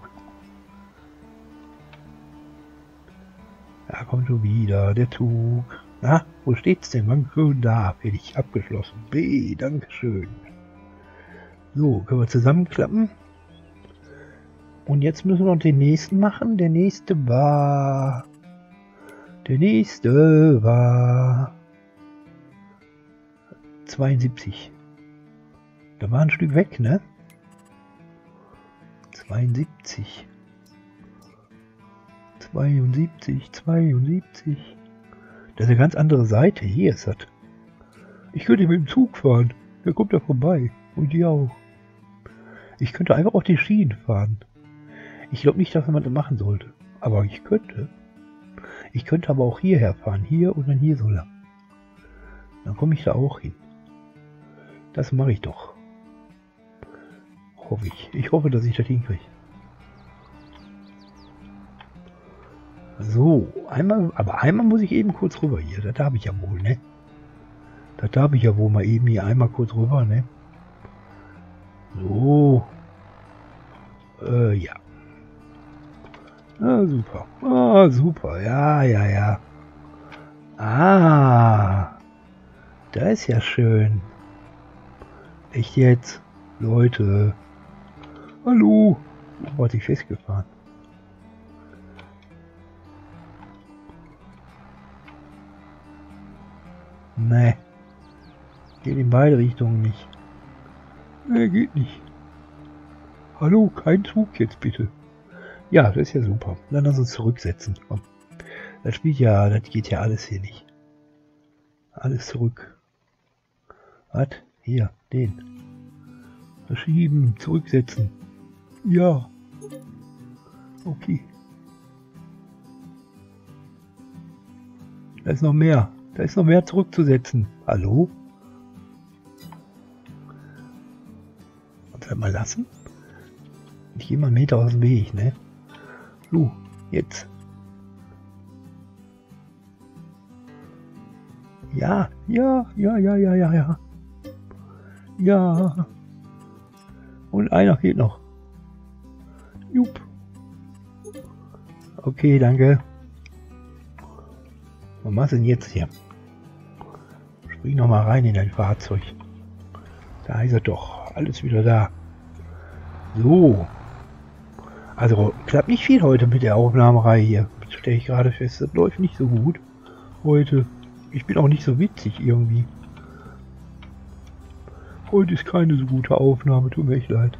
Da kommt schon wieder der Zug. Na, wo steht's denn? Wann da? Fertig, abgeschlossen. B, Dankeschön. So, können wir zusammenklappen. Und jetzt müssen wir noch den nächsten machen. Der nächste war... Der nächste war... 72. Da war ein Stück weg, ne? 72. 72, 72. Das ist eine ganz andere Seite. Hier ist das. Ich könnte mit dem Zug fahren. Der kommt da vorbei. Und die auch. Ich könnte einfach auf die Schienen fahren. Ich glaube nicht, dass man das machen sollte. Aber ich könnte. Ich könnte aber auch hierher fahren. Hier und dann hier so lang. Dann komme ich da auch hin. Das mache ich doch. Hoffe ich. Ich hoffe, dass ich das hinkriege. So, einmal, aber einmal muss ich eben kurz rüber hier. Das darf ich ja wohl, ne? Das darf ich ja wohl mal eben hier einmal kurz rüber, ne? So. Äh, ja. Ah, super. Ah, super. Ja, ja, ja. Ah. Da ist ja schön. Echt jetzt? Leute. Hallo. Wo hat ich festgefahren? Nee. Geht in beide Richtungen nicht. Nee, geht nicht. Hallo, kein Zug jetzt bitte. Ja, das ist ja super. Dann lass uns zurücksetzen. Komm. Das spielt ja, das geht ja alles hier nicht. Alles zurück. Was? Hier, den. Verschieben, zurücksetzen. Ja. Okay. Da ist noch mehr. Da ist noch mehr zurückzusetzen. Hallo? Und mal lassen? Ich gehe mal einen Meter aus dem Weg, ne? So, jetzt. Ja, ja, ja, ja, ja, ja, ja. Ja. Und einer geht noch. Jupp. Okay, danke. Was machst du denn jetzt hier? Spring noch mal rein in dein Fahrzeug. Da ist er doch. Alles wieder da. So. Also klappt nicht viel heute mit der Aufnahmerei hier. Stelle ich gerade fest. Das läuft nicht so gut heute. Ich bin auch nicht so witzig irgendwie. Heute ist keine so gute Aufnahme, tut mir echt leid.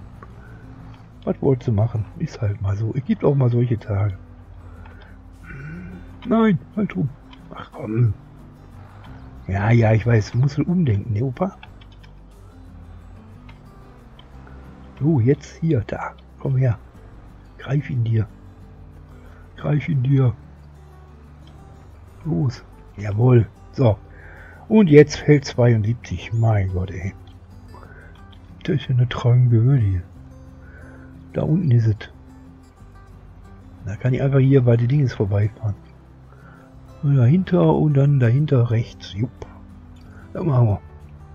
Was wolltest du machen? Ist halt mal so. Es gibt auch mal solche Tage. Nein, halt rum. Ach komm. Ja, ja, ich weiß, musst du umdenken, ne, Opa? So, jetzt hier, da. Komm her. Greif ihn dir. Greif ihn dir. Los. Jawohl. So. Und jetzt fällt 72. Mein Gott, ey. Das ist ja eine Tragödie. Da unten ist es. Da kann ich einfach hier bei den Dinges vorbeifahren. Und dahinter und dann dahinter rechts. Jupp. Da machen wir.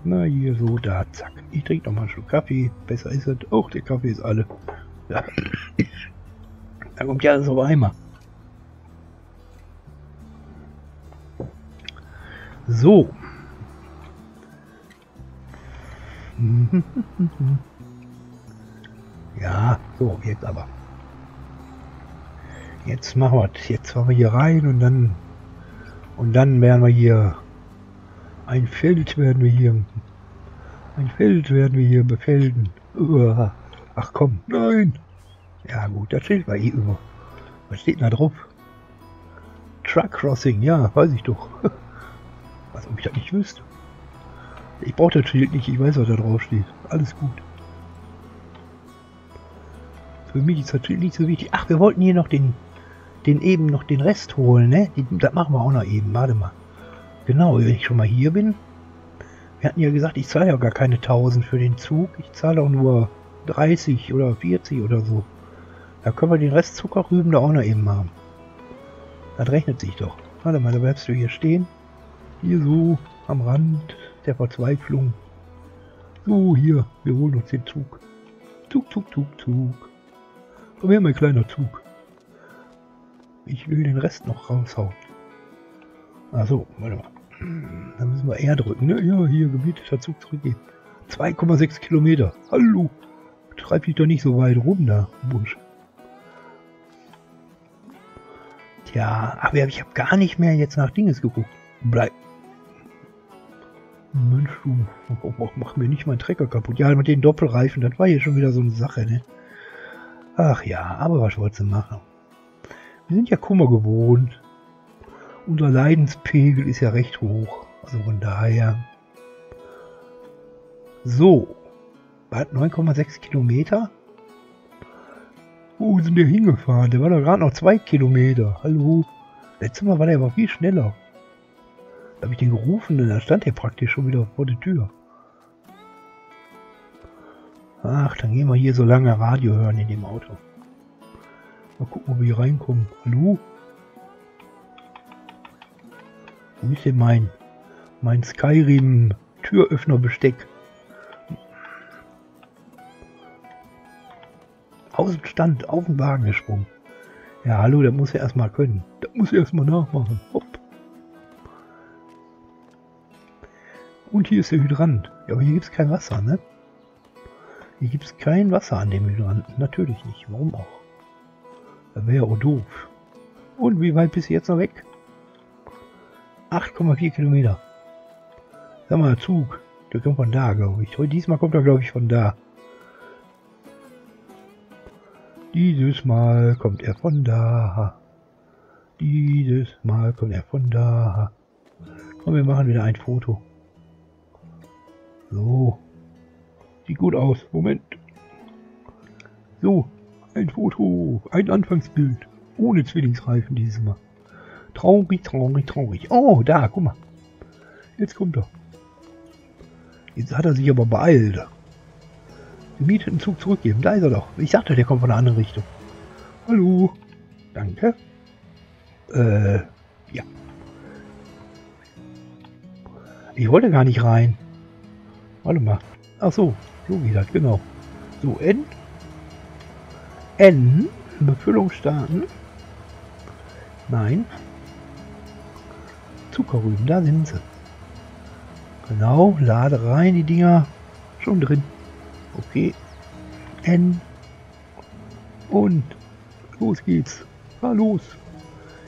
Na, hier so, da, zack. Ich trinke noch mal einen Schluck Kaffee. Besser ist es. Auch der Kaffee ist alle. Ja. Da kommt ja alles auf einmal. So. Ja, so, jetzt aber. Jetzt machen wir Jetzt fahren wir hier rein und dann und dann werden wir hier ein Feld werden wir hier ein Feld werden wir hier befelden. Ach komm, nein. Ja gut, das steht bei eh über. Was steht da drauf? Truck Crossing, ja, weiß ich doch. Was, ob ich das nicht wüsste? Ich brauche das Schild nicht, ich weiß, was da drauf steht. Alles gut. Für mich ist das Schild nicht so wichtig. Ach, wir wollten hier noch den, den eben noch den Rest holen, ne? Das machen wir auch noch eben. Warte mal. Genau, wenn ich schon mal hier bin. Wir hatten ja gesagt, ich zahle ja gar keine 1000 für den Zug. Ich zahle auch nur 30 oder 40 oder so. Da können wir den Rest Zuckerrüben da auch noch eben haben. Das rechnet sich doch. Warte mal, da bleibst du hier stehen. Hier so am Rand der Verzweiflung. So, hier, wir holen uns den Zug. Zug, Zug, Zug, Zug. Komm her, mein kleiner Zug. Ich will den Rest noch raushauen. Achso, warte mal. Dann müssen wir R drücken, ne? Ja, hier, gebieteter Zug zurückgehen. 2,6 Kilometer. Hallo. Treib dich doch nicht so weit rum da, Busch. Tja, aber ich habe gar nicht mehr jetzt nach Dinges geguckt. Bleib, Mensch, du, mach, mach mir nicht meinen Trecker kaputt. Ja, mit den Doppelreifen, das war hier schon wieder so eine Sache, ne? Ach ja, aber was wolltest du machen? Wir sind ja Kummer gewohnt. Unser Leidenspegel ist ja recht hoch. Also von daher. So. Bald 9,6 Kilometer. Wo sind der hingefahren? Der war doch gerade noch zwei Kilometer. Hallo. Letztes Mal war der aber viel schneller. Da habe ich den gerufen und da stand er praktisch schon wieder vor der Tür. Ach, dann gehen wir hier so lange Radio hören in dem Auto. Mal gucken, ob wir hier reinkommen. Hallo? Wo ist denn mein, mein Skyrim Aus dem Stand, auf den Wagen gesprungen. Ja, hallo, der muss ja erstmal können. Der muss erstmal nachmachen. Hopp. Und hier ist der Hydrant. Ja, aber hier gibt es kein Wasser, ne? Hier gibt es kein Wasser an dem Hydranten. Natürlich nicht. Warum auch? Das wäre ja auch doof. Und wie weit bist du jetzt noch weg? 8,4 Kilometer. Sag mal, Zug. Der kommt von da, glaube ich. Diesmal kommt er, glaube ich, von da. Dieses Mal kommt er von da. Dieses Mal kommt er von da. Und wir machen wieder ein Foto. So. Sieht gut aus. Moment. So. Ein Foto. Ein Anfangsbild. Ohne Zwillingsreifen dieses Mal. Traurig, traurig, traurig. Oh, da, guck mal. Jetzt kommt er. Jetzt hat er sich aber beeilt. Gemieteten Zug zurückgeben. Da ist er doch. Ich sagte, der kommt von einer anderen Richtung. Hallo. Danke. Äh, ja. Ich wollte gar nicht rein. Warte mal. Ach so, so geht das, genau. So, N. N. Befüllung starten. Nein. Zuckerrüben, da sind sie. Genau, lade rein, die Dinger. Schon drin. Okay. N. Und los geht's. Fahr los.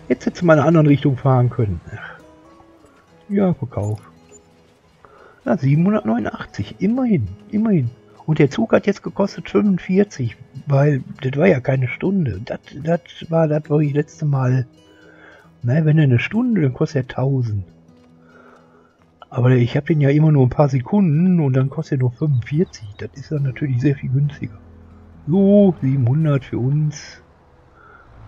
Jetzt hättest du mal in eine andere Richtung fahren können. Ja, Verkauf. Na, 789. Immerhin. Immerhin. Und der Zug hat jetzt gekostet 45, weil das war ja keine Stunde. Das, das war das, war ich letzte Mal. Na, wenn er eine Stunde, dann kostet er 1000. Aber ich habe den ja immer nur ein paar Sekunden und dann kostet er nur 45. Das ist dann natürlich sehr viel günstiger. So, 700 für uns.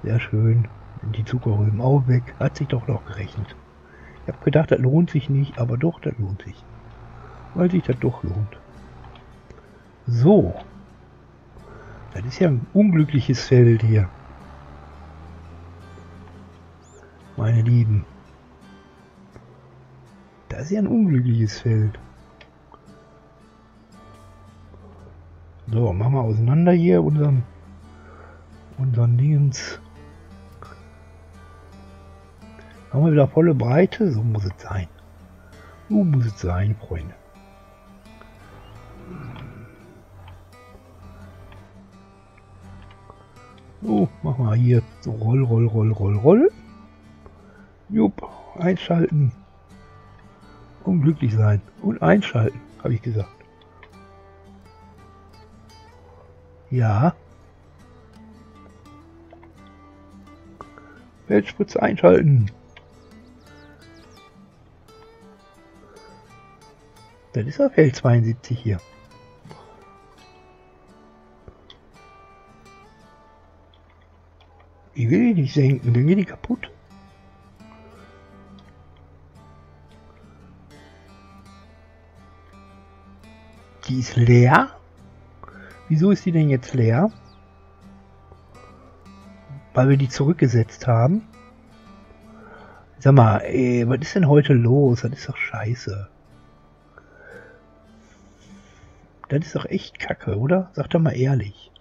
Sehr schön. Die Zuckerrüben auch weg. Hat sich doch noch gerechnet. Ich habe gedacht, das lohnt sich nicht, aber doch, das lohnt sich. Weil sich das doch lohnt. So. Das ist ja ein unglückliches Feld hier. Meine Lieben. Das ist ja ein unglückliches Feld. So, machen wir auseinander hier unseren unseren Dingens. Haben wir wieder volle Breite? So muss es sein. So muss es sein, Freunde. So, machen wir hier so Roll, Roll, Roll, Roll, Roll. Jupp, einschalten. Unglücklich sein. Und einschalten, habe ich gesagt. Ja. Feldspritze einschalten. Das ist auf Feld 72 hier. Ich will die nicht senken, dann geht die kaputt. Die ist leer. Wieso ist die denn jetzt leer? Weil wir die zurückgesetzt haben. Sag mal, ey, was ist denn heute los? Das ist doch scheiße. Das ist doch echt kacke, oder? Sag doch mal ehrlich.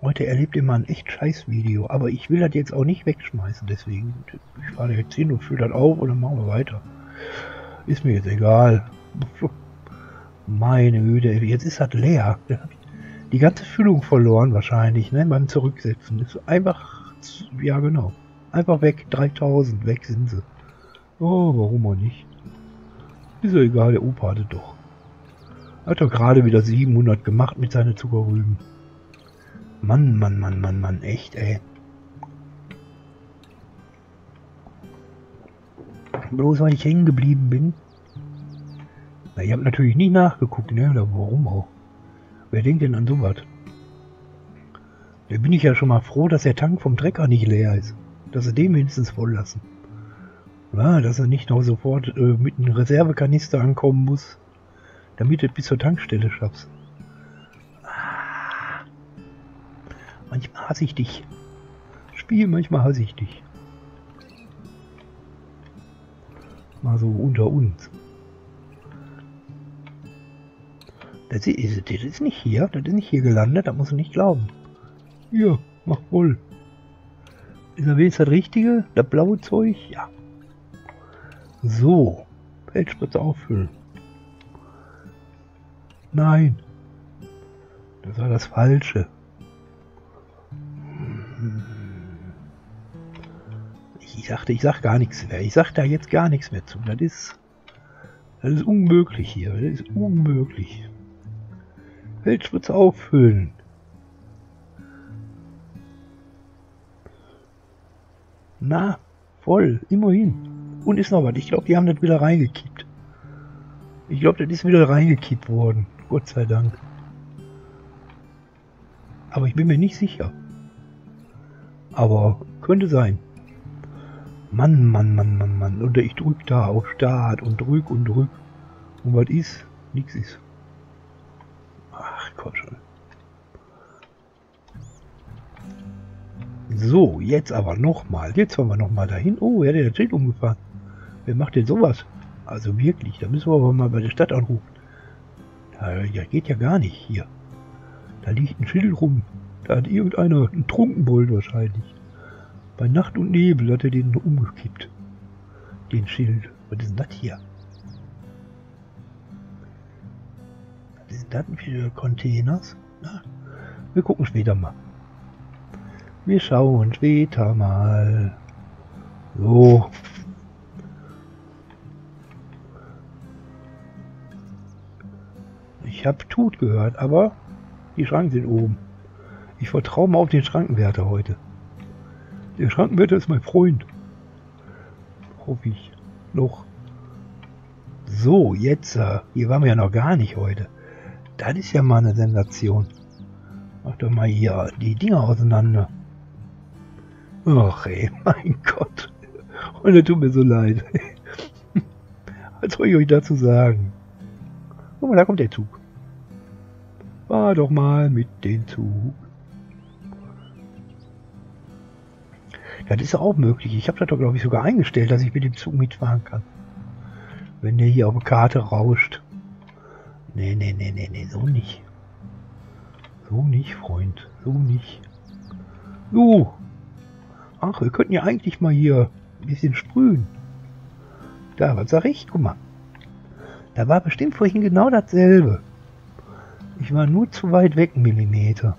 Heute erlebt ihr mal ein echt scheiß Video, aber ich will das jetzt auch nicht wegschmeißen, deswegen. Ich fahre jetzt hin und fülle das auf und dann machen wir weiter. Ist mir jetzt egal. Meine Güte, jetzt ist das leer. Die ganze Füllung verloren wahrscheinlich, ne, beim Zurücksetzen. Ist einfach, ja genau. Einfach weg, 3000, weg sind sie. Oh, warum auch nicht. Ist ja egal, der Opa hatte doch. Hat doch gerade wieder 700 gemacht mit seinen Zuckerrüben. Mann, Mann, Mann, Mann, Mann, echt, ey. Bloß weil ich hängen geblieben bin. Na, ich habe natürlich nicht nachgeguckt, ne? Oder warum auch? Wer denkt denn an sowas? Da bin ich ja schon mal froh, dass der Tank vom Trecker nicht leer ist. Dass sie den wenigstens voll lassen. Ja, dass er nicht noch sofort äh, mit einem Reservekanister ankommen muss, damit du bis zur Tankstelle schaffst. Ah. Manchmal hasse ich dich. Spiel, manchmal hasse ich dich. Mal so unter uns. Das ist, das ist nicht hier, das ist nicht hier gelandet, da musst du nicht glauben. Hier, mach voll. Ist wenigstens das Richtige? Das blaue Zeug? Ja. So. Feldspritze auffüllen. Nein. Das war das Falsche. Ich dachte, ich sag gar nichts mehr. Ich sag da jetzt gar nichts mehr zu. Das ist, das ist unmöglich hier. Das ist unmöglich. Feldspritze auffüllen. Na, voll, immerhin. Und ist noch was. Ich glaube, die haben das wieder reingekippt. Ich glaube, das ist wieder reingekippt worden. Gott sei Dank. Aber ich bin mir nicht sicher. Aber könnte sein. Mann, Mann, Mann, Mann, Mann. Oder ich drück da auf Start und drück und drück. Und was ist? Nix ist. Ach, komm schon. So, jetzt aber nochmal. Jetzt fahren wir nochmal dahin. Oh, er hat den Schild umgefahren. Wer macht denn sowas? Also wirklich, da müssen wir aber mal bei der Stadt anrufen. Ja geht ja gar nicht hier. Da liegt ein Schild rum. Da hat irgendeiner einen Trunkenbold wahrscheinlich. Bei Nacht und Nebel hat er den umgekippt. Den Schild. Was ist denn das hier? Was sind das für Containers? Na, wir gucken später mal. Wir schauen später mal. So. Ich habe Tut gehört, aber die Schranken sind oben. Ich vertraue mal auf den Schrankenwärter heute. Der Schrankenwärter ist mein Freund. Hoffe ich. Noch. So, jetzt. Äh, hier waren wir ja noch gar nicht heute. Das ist ja mal eine Sensation. Mach doch mal hier die Dinger auseinander. Ach ey, mein Gott. Und es tut mir so leid. Was soll ich euch dazu sagen? Guck mal, da kommt der Zug. Fahr doch mal mit dem Zug. Das ist auch möglich. Ich habe das doch, glaube ich, sogar eingestellt, dass ich mit dem Zug mitfahren kann. Wenn der hier auf der Karte rauscht. Nee, nee, nee, nee, nee, so nicht. So nicht, Freund. So nicht. So. Ach, wir könnten ja eigentlich mal hier ein bisschen sprühen. Da, was sag ich? Guck mal. Da war bestimmt vorhin genau dasselbe. Ich war nur zu weit weg, Millimeter.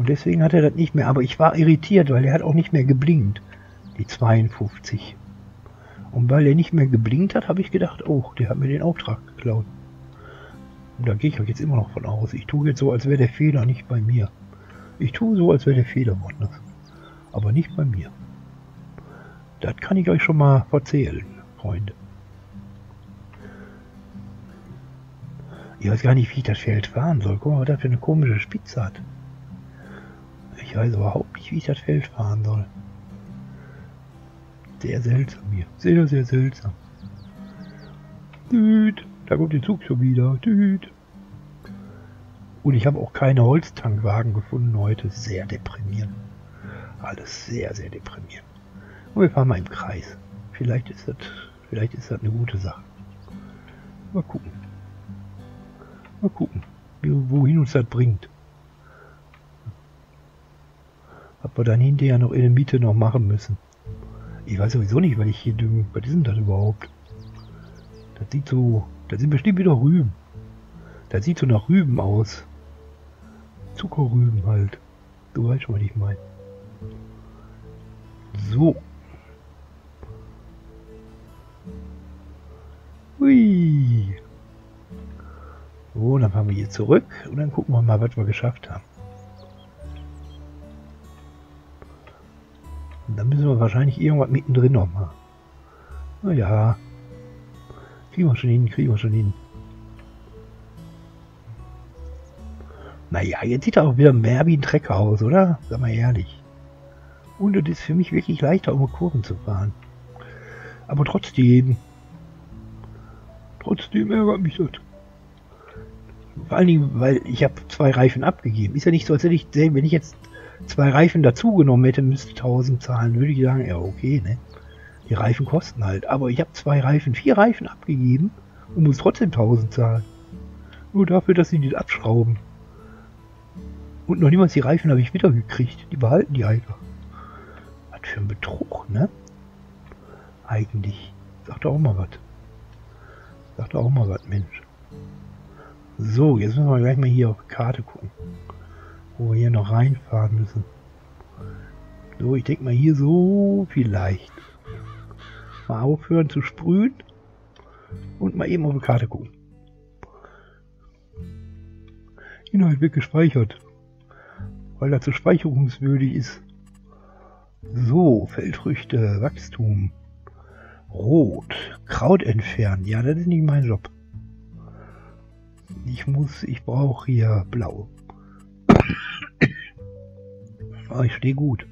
Und deswegen hat er das nicht mehr. Aber ich war irritiert, weil er hat auch nicht mehr geblinkt. Die 52. Und weil er nicht mehr geblinkt hat, habe ich gedacht, oh, der hat mir den Auftrag geklaut. Und da gehe ich auch jetzt immer noch von aus. Ich tue jetzt so, als wäre der Fehler nicht bei mir. Ich tue so, als wäre der Fehler woanders. Aber nicht bei mir. Das kann ich euch schon mal erzählen, Freunde. Ich weiß gar nicht, wie ich das Feld fahren soll. Guck mal, was das für eine komische Spitze hat. Ich weiß überhaupt nicht, wie ich das Feld fahren soll. Sehr seltsam hier. Sehr, sehr seltsam. Düt. Da kommt der Zug schon wieder. Düt. Und ich habe auch keine Holztankwagen gefunden heute. Sehr deprimierend. Alles sehr, sehr deprimierend. Und wir fahren mal im Kreis. Vielleicht ist das, vielleicht ist das eine gute Sache. Mal gucken. Mal gucken, wohin uns das bringt. Was wir dann hinterher noch in der Mitte noch machen müssen. Ich weiß sowieso nicht, weil ich hier dünge. Was ist denn das überhaupt? Das sieht so... Das sind bestimmt wieder Rüben. Das sieht so nach Rüben aus. Zuckerrüben halt. Du weißt schon, was ich meine. So. Hui. So, dann fahren wir hier zurück und dann gucken wir mal, was wir geschafft haben. Und dann müssen wir wahrscheinlich irgendwas mittendrin noch machen. Naja. Kriegen wir schon hin, kriegen wir schon hin. Naja, jetzt sieht er auch wieder mehr wie ein Trecker aus, oder? Sag mal ehrlich. Und es ist für mich wirklich leichter, um Kurven zu fahren. Aber trotzdem. Trotzdem ärgert mich das. Vor allen Dingen, weil ich habe zwei Reifen abgegeben. Ist ja nicht so, als hätte ich, wenn ich jetzt zwei Reifen dazugenommen hätte, müsste 1000 zahlen, würde ich sagen, ja okay, ne? Die Reifen kosten halt. Aber ich habe zwei Reifen, vier Reifen abgegeben und muss trotzdem 1000 zahlen. Nur dafür, dass sie die abschrauben. Und noch niemals die Reifen habe ich wieder gekriegt. Die behalten die einfach. Was für ein Betrug, ne? Eigentlich. Sagt auch mal was. Sagt auch mal was, Mensch. So, jetzt müssen wir gleich mal hier auf die Karte gucken. Wo wir hier noch reinfahren müssen. So, ich denke mal hier so vielleicht. Mal aufhören zu sprühen. Und mal eben auf die Karte gucken. Inhalt wird gespeichert. Weil er zu speicherungswürdig ist. So, Feldfrüchte, Wachstum. Rot. Kraut entfernen. Ja, das ist nicht mein Job. Ich muss, ich brauche hier blau. Aber ich stehe gut.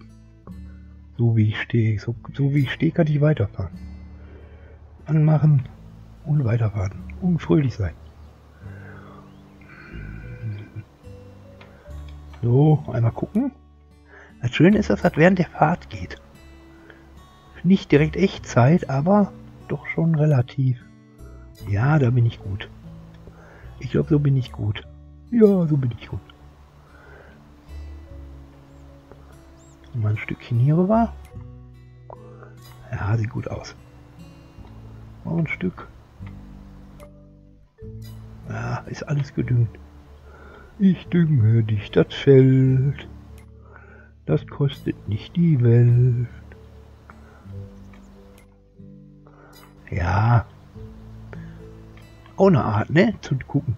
So wie ich stehe. So, so wie ich stehe, kann ich weiterfahren. Anmachen und weiterfahren. Und fröhlich sein. So, einmal gucken. Das Schöne ist, dass das während der Fahrt geht. Nicht direkt Echtzeit, aber doch schon relativ. Ja, da bin ich gut. Ich glaube, so bin ich gut. Ja, so bin ich gut. Mal ein Stückchen hier rüber. Ja, sieht gut aus. Mal ein Stück. Ja, ist alles gedüngt. Ich dünge dich das Feld. Das kostet nicht die Welt. Ja. Eine Art, ne? Zu gucken.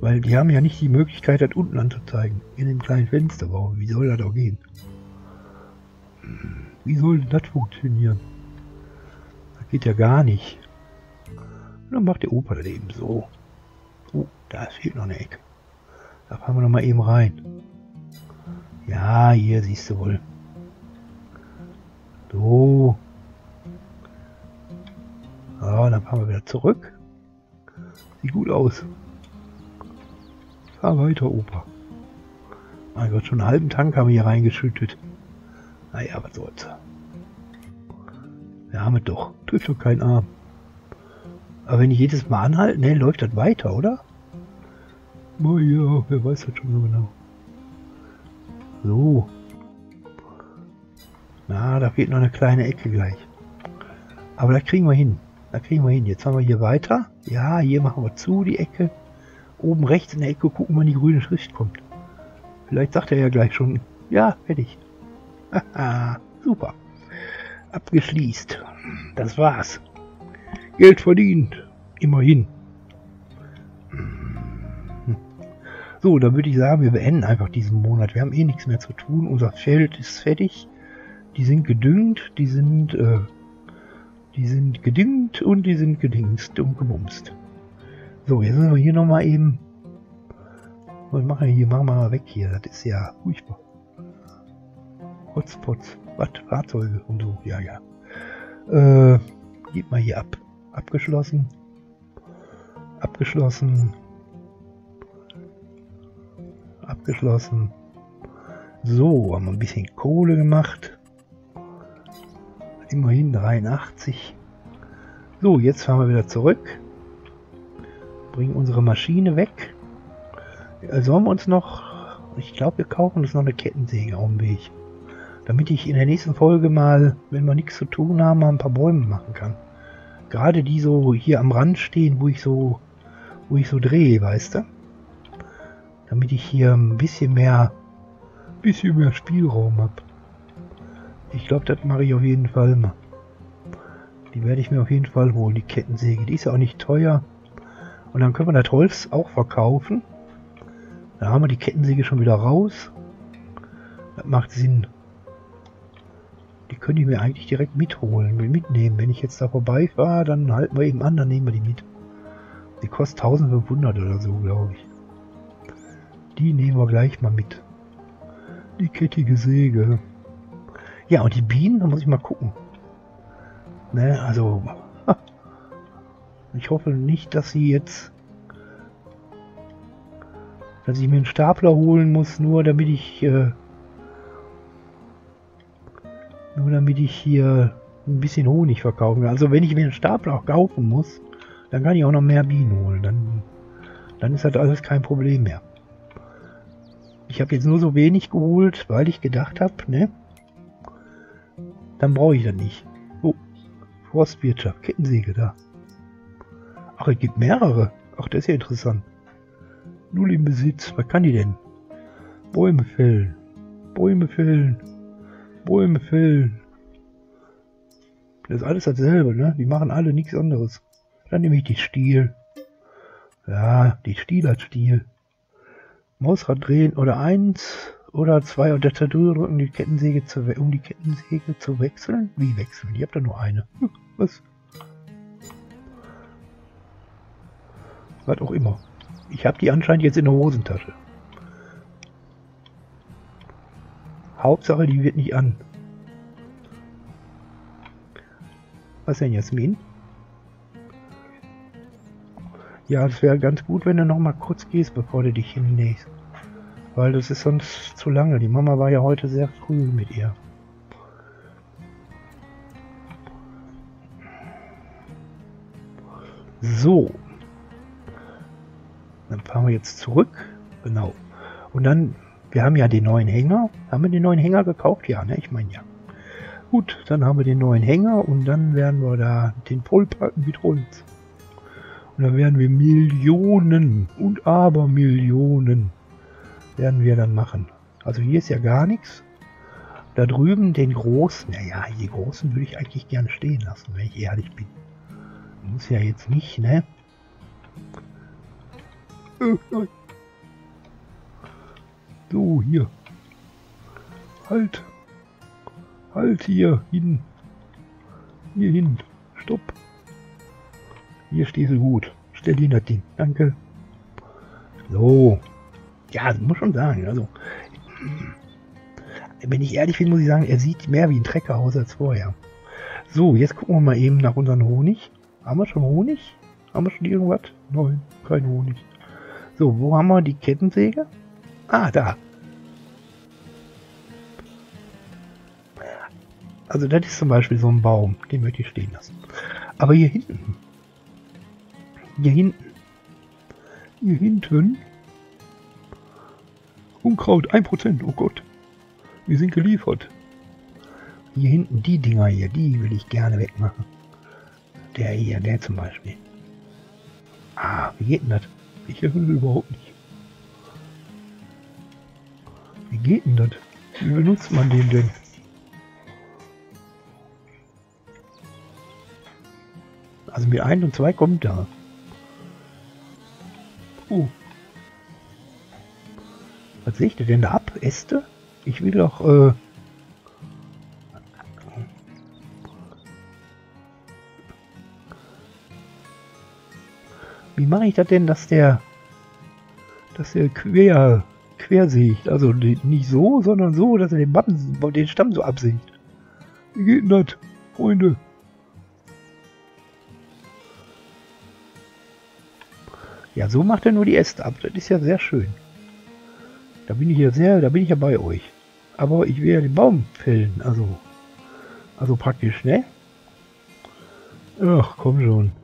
Weil die haben ja nicht die Möglichkeit, das unten anzuzeigen. In dem kleinen Fensterbau. Wie soll das auch gehen? Wie soll das funktionieren? Das geht ja gar nicht. Und dann macht der Opa das eben so. Oh, da fehlt noch eine Ecke. Da fahren wir noch mal eben rein. Ja, hier siehst du wohl. So. Ja, dann fahren wir wieder zurück. Sieht gut aus. Fahr weiter, Opa. Mein Gott, schon einen halben Tank haben wir hier reingeschüttet. Naja, was soll's. Wir haben es doch. Trifft doch keinen Arm. Aber wenn ich jedes Mal anhalte, ne, läuft das weiter, oder? Oh ja, wer weiß das schon so genau. So. Na, da fehlt noch eine kleine Ecke gleich. Aber da kriegen wir hin. Da kriegen wir hin. Jetzt haben wir hier weiter. Ja, hier machen wir zu, die Ecke oben rechts in der Ecke gucken, wann die grüne Schrift kommt. Vielleicht sagt er ja gleich schon, ja, fertig. Haha, super. Abgeschließt. Das war's. Geld verdient. Immerhin. So, dann würde ich sagen, wir beenden einfach diesen Monat. Wir haben eh nichts mehr zu tun. Unser Feld ist fertig. Die sind gedüngt, die sind, äh, die sind gedüngt und die sind gedingst und gebumst. So, jetzt müssen wir hier nochmal eben... Was machen wir hier? Machen wir mal weg hier. Das ist ja furchtbar. Hotspots. Was? Fahrzeuge und so. Ja, ja. Äh, geht mal hier ab. Abgeschlossen. Abgeschlossen. Abgeschlossen. So, haben wir ein bisschen Kohle gemacht. Immerhin 83. So, jetzt fahren wir wieder zurück bringen unsere Maschine weg. Sollen wir uns noch... Ich glaube, wir kaufen uns noch eine Kettensäge auf dem Weg. Damit ich in der nächsten Folge mal, wenn wir nichts zu tun haben, mal ein paar Bäume machen kann. Gerade die so hier am Rand stehen, wo ich so, wo ich so drehe, weißt du? Damit ich hier ein bisschen mehr, bisschen mehr Spielraum habe. Ich glaube, das mache ich auf jeden Fall mal. Die werde ich mir auf jeden Fall holen, die Kettensäge. Die ist ja auch nicht teuer. Und dann können wir das Holz auch verkaufen. Da haben wir die Kettensäge schon wieder raus. Das macht Sinn. Die könnte ich mir eigentlich direkt mitholen, mitnehmen. Wenn ich jetzt da vorbeifahre, dann halten wir eben an, dann nehmen wir die mit. Die kostet 1500 oder so, glaube ich. Die nehmen wir gleich mal mit. Die kettige Säge. Ja, und die Bienen, da muss ich mal gucken. Ne, also ich hoffe nicht, dass sie jetzt... Dass ich mir einen Stapler holen muss, nur damit ich... Äh, nur damit ich hier ein bisschen Honig verkaufen kann. Also wenn ich mir einen Stapler auch kaufen muss, dann kann ich auch noch mehr Bienen holen. Dann, dann ist das alles kein Problem mehr. Ich habe jetzt nur so wenig geholt, weil ich gedacht habe, ne? Dann brauche ich das nicht. Oh, Forstwirtschaft, Kettensäge da. Ach, es gibt mehrere. Ach, das ist ja interessant. Null im Besitz. Was kann die denn? Bäume fällen. Bäume fällen. Bäume fällen. Das ist alles dasselbe, ne? Die machen alle nichts anderes. Dann nehme ich die Stiel. Ja, die Stiel als Stiel. Mausrad drehen oder eins oder zwei und der Tattoo drücken, die Kettensäge zu, um die Kettensäge zu wechseln. Wie wechseln? Ich habe da nur eine. Was? Was auch immer. Ich habe die anscheinend jetzt in der Hosentasche. Hauptsache, die wird nicht an. Was denn, Jasmin? Ja, es wäre ganz gut, wenn du noch mal kurz gehst, bevor du dich hinlegst. Weil das ist sonst zu lange. Die Mama war ja heute sehr früh mit ihr. So. Dann fahren wir jetzt zurück. Genau. Und dann, wir haben ja den neuen Hänger. Haben wir den neuen Hänger gekauft? Ja, ne? Ich meine ja. Gut, dann haben wir den neuen Hänger und dann werden wir da den vollpacken mit Holz. Und dann werden wir Millionen und Abermillionen werden wir dann machen. Also hier ist ja gar nichts. Da drüben den großen, naja, die großen würde ich eigentlich gern stehen lassen, wenn ich ehrlich bin. Muss ja jetzt nicht, ne? So, hier. Halt. Halt hier hin. Hier hin. Stopp. Hier stehst du gut. Stell ihn das Ding. Danke. So. Ja, muss schon sagen. Also, wenn ich ehrlich bin, muss ich sagen, er sieht mehr wie ein Trecker aus als vorher. So, jetzt gucken wir mal eben nach unserem Honig. Haben wir schon Honig? Haben wir schon irgendwas? Nein, kein Honig. So, wo haben wir die Kettensäge? Ah, da. Also das ist zum Beispiel so ein Baum, den möchte ich stehen lassen. Aber hier hinten, hier hinten, hier hinten, Unkraut, 1%, oh Gott, wir sind geliefert. Hier hinten, die Dinger hier, die will ich gerne wegmachen. Der hier, der zum Beispiel. Ah, wie geht denn das? Ich erfülle überhaupt nicht. Wie geht denn das? Wie benutzt man den denn? Also mit 1 und 2 kommt da. Uh. Was sehe ich denn da ab? Äste? Ich will doch, äh... Wie mache ich das denn, dass der... dass der quer... quersägt? Also nicht so, sondern so, dass er den, Bappen, den Stamm so absägt. Wie geht denn das, Freunde? Ja, so macht er nur die Äste ab. Das ist ja sehr schön. Da bin ich ja sehr, da bin ich ja bei euch. Aber ich will ja den Baum fällen, also, also praktisch, ne? Ach, komm schon.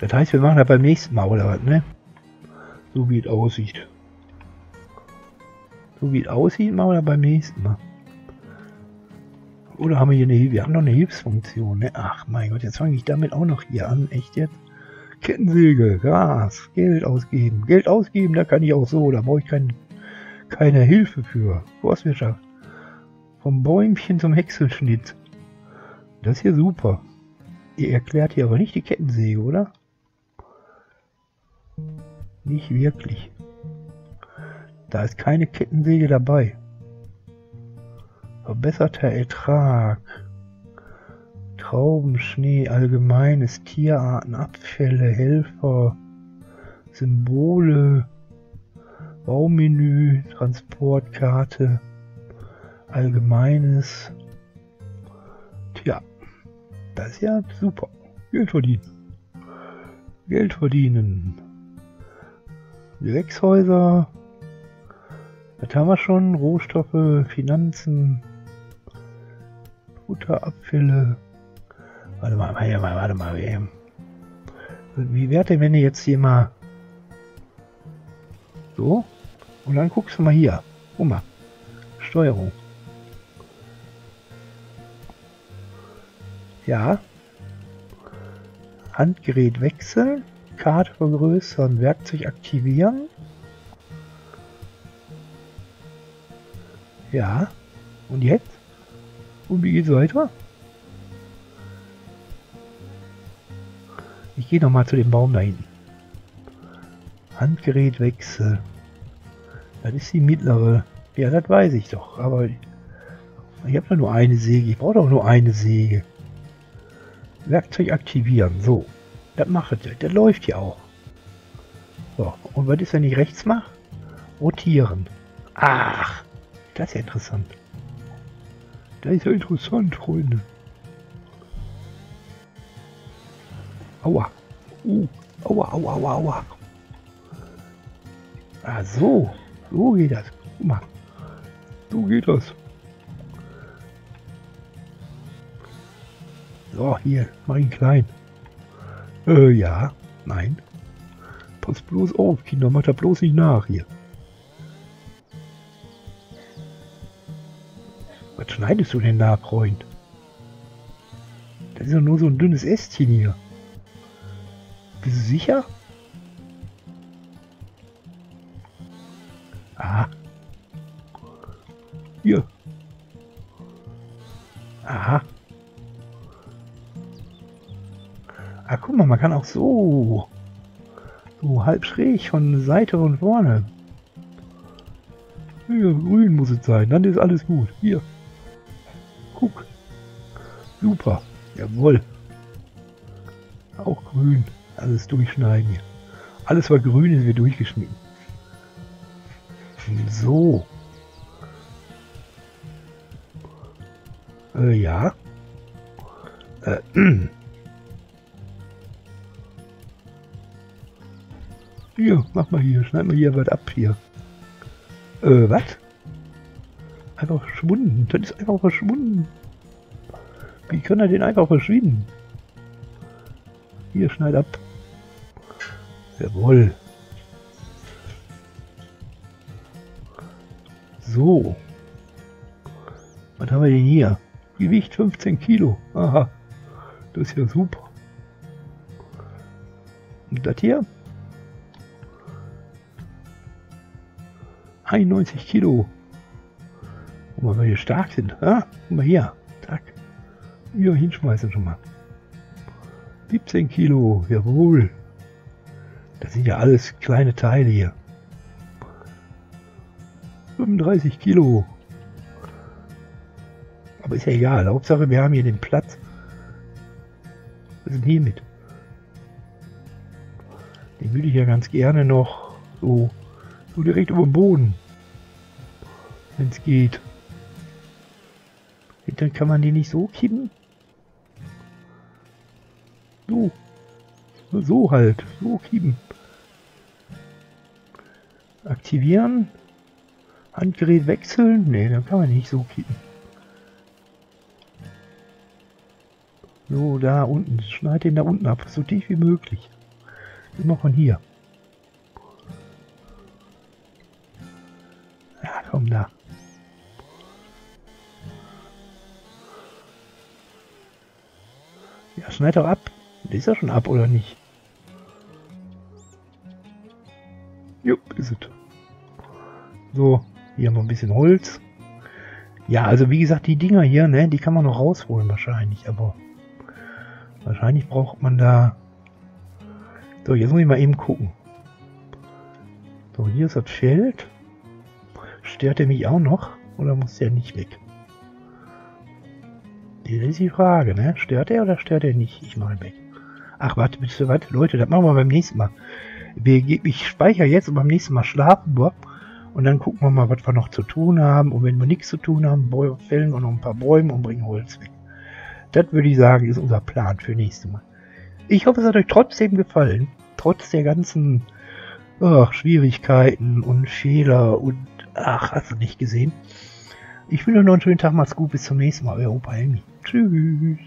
Das heißt, wir machen das beim nächsten Mal, oder was, ne? So wie es aussieht. So wie es aussieht, machen wir das beim nächsten Mal. Oder haben wir hier eine, wir haben noch eine Hilfsfunktion, ne? Ach mein Gott, jetzt fange ich damit auch noch hier an, echt jetzt? Kettensäge, Gas, Geld ausgeben. Geld ausgeben, da kann ich auch so, da brauche ich kein, keine Hilfe für. Forstwirtschaft. Vom Bäumchen zum Häckselschnitt. Das ist hier super. Ihr erklärt hier aber nicht die Kettensäge, oder? Nicht wirklich. Da ist keine Kettensäge dabei. Verbesserter Ertrag. Trauben, Schnee, allgemeines, Tierarten, Abfälle, Helfer, Symbole, Baumenü, Transportkarte, allgemeines. Tja, das ist ja super. Geld verdienen. Geld verdienen. Gewächshäuser. Das haben wir schon. Rohstoffe, Finanzen, Futterabfälle. Warte mal, warte mal, warte mal. Wie wäre denn, wenn du jetzt hier mal so und dann guckst du mal hier. Guck mal. Steuerung. Ja. Handgerät wechseln. Karte vergrößern. Werkzeug aktivieren. Ja. Und jetzt? Und wie geht's weiter? Ich gehe noch mal zu dem Baum da hinten. Handgerät wechsel. Das ist die mittlere. Ja, das weiß ich doch. Aber ich habe nur eine Säge. Ich brauche doch nur eine Säge. Werkzeug aktivieren. So. Das macht es. Der läuft ja auch. So. Und was ist, wenn ich rechts mache? Rotieren. Ach. Das ist ja interessant. Das ist ja interessant, Freunde. Aua. Uh. Aua, aua, aua, aua. Ah, so. So geht das. Guck mal. So geht das. So, hier, mach ihn klein. Äh, ja. Nein. Pass bloß auf, Kinder, macht da bloß nicht nach hier. Was schneidest du denn da, Freund? Das ist ja nur so ein dünnes Ästchen hier. Bist du sicher? Aha. Hier. Aha. Ah, guck mal, man kann auch so. So halb schräg von Seite und vorne. Hier, grün muss es sein, dann ist alles gut. Hier. Guck. Super. Jawohl. Auch grün. Alles durchschneiden hier. Alles was grün ist, wird durchgeschnitten. So. Äh, ja. Äh, Hier, mach mal hier, schneid mal hier was ab hier. Äh, was? Einfach verschwunden. Das ist einfach verschwunden. Wie kann er denn einfach verschwinden? Hier, schneid ab. Jawohl. So. Was haben wir denn hier? Gewicht 15 Kilo. Aha. Das ist ja super. Und das hier? 91 Kilo. Guck mal, wir hier stark sind. Ah, guck mal hier. Zack. Hier hinschmeißen schon mal. 17 Kilo. Jawohl. Das sind ja alles kleine Teile hier. 35 Kilo. Aber ist ja egal. Hauptsache, wir haben hier den Platz. Was ist denn hier mit? Den würde ich ja ganz gerne noch so so direkt über dem Boden. Wenn es geht. Dann kann man die nicht so kippen. So. So halt. So kippen. Aktivieren. Handgerät wechseln. Ne, dann kann man nicht so kippen. So, da unten. Schneid den da unten ab. So tief wie möglich. Immer von hier. Schneid doch ab. Ist ja schon ab, oder nicht? Jupp, ist es. So, hier haben wir ein bisschen Holz. Ja, also wie gesagt, die Dinger hier, ne, die kann man noch rausholen wahrscheinlich, aber wahrscheinlich braucht man da... So, jetzt muss ich mal eben gucken. So, hier ist das Feld. Stört er mich auch noch? Oder muss der nicht weg? Das ist die Frage, ne? Stört er oder stört er nicht? Ich mache ihn weg. Ach, warte, ihr was? Leute, das machen wir beim nächsten Mal. Ich speichere jetzt und beim nächsten Mal schlafen wir. Und dann gucken wir mal, was wir noch zu tun haben. Und wenn wir nichts zu tun haben, fällen wir noch ein paar Bäume und bringen Holz weg. Das würde ich sagen, ist unser Plan für nächstes Mal. Ich hoffe, es hat euch trotzdem gefallen. Trotz der ganzen ach, Schwierigkeiten und Fehler und Ach, hast du nicht gesehen? Ich wünsche euch noch einen schönen Tag, macht's gut, bis zum nächsten Mal, euer Opa Helmi. Tschüss.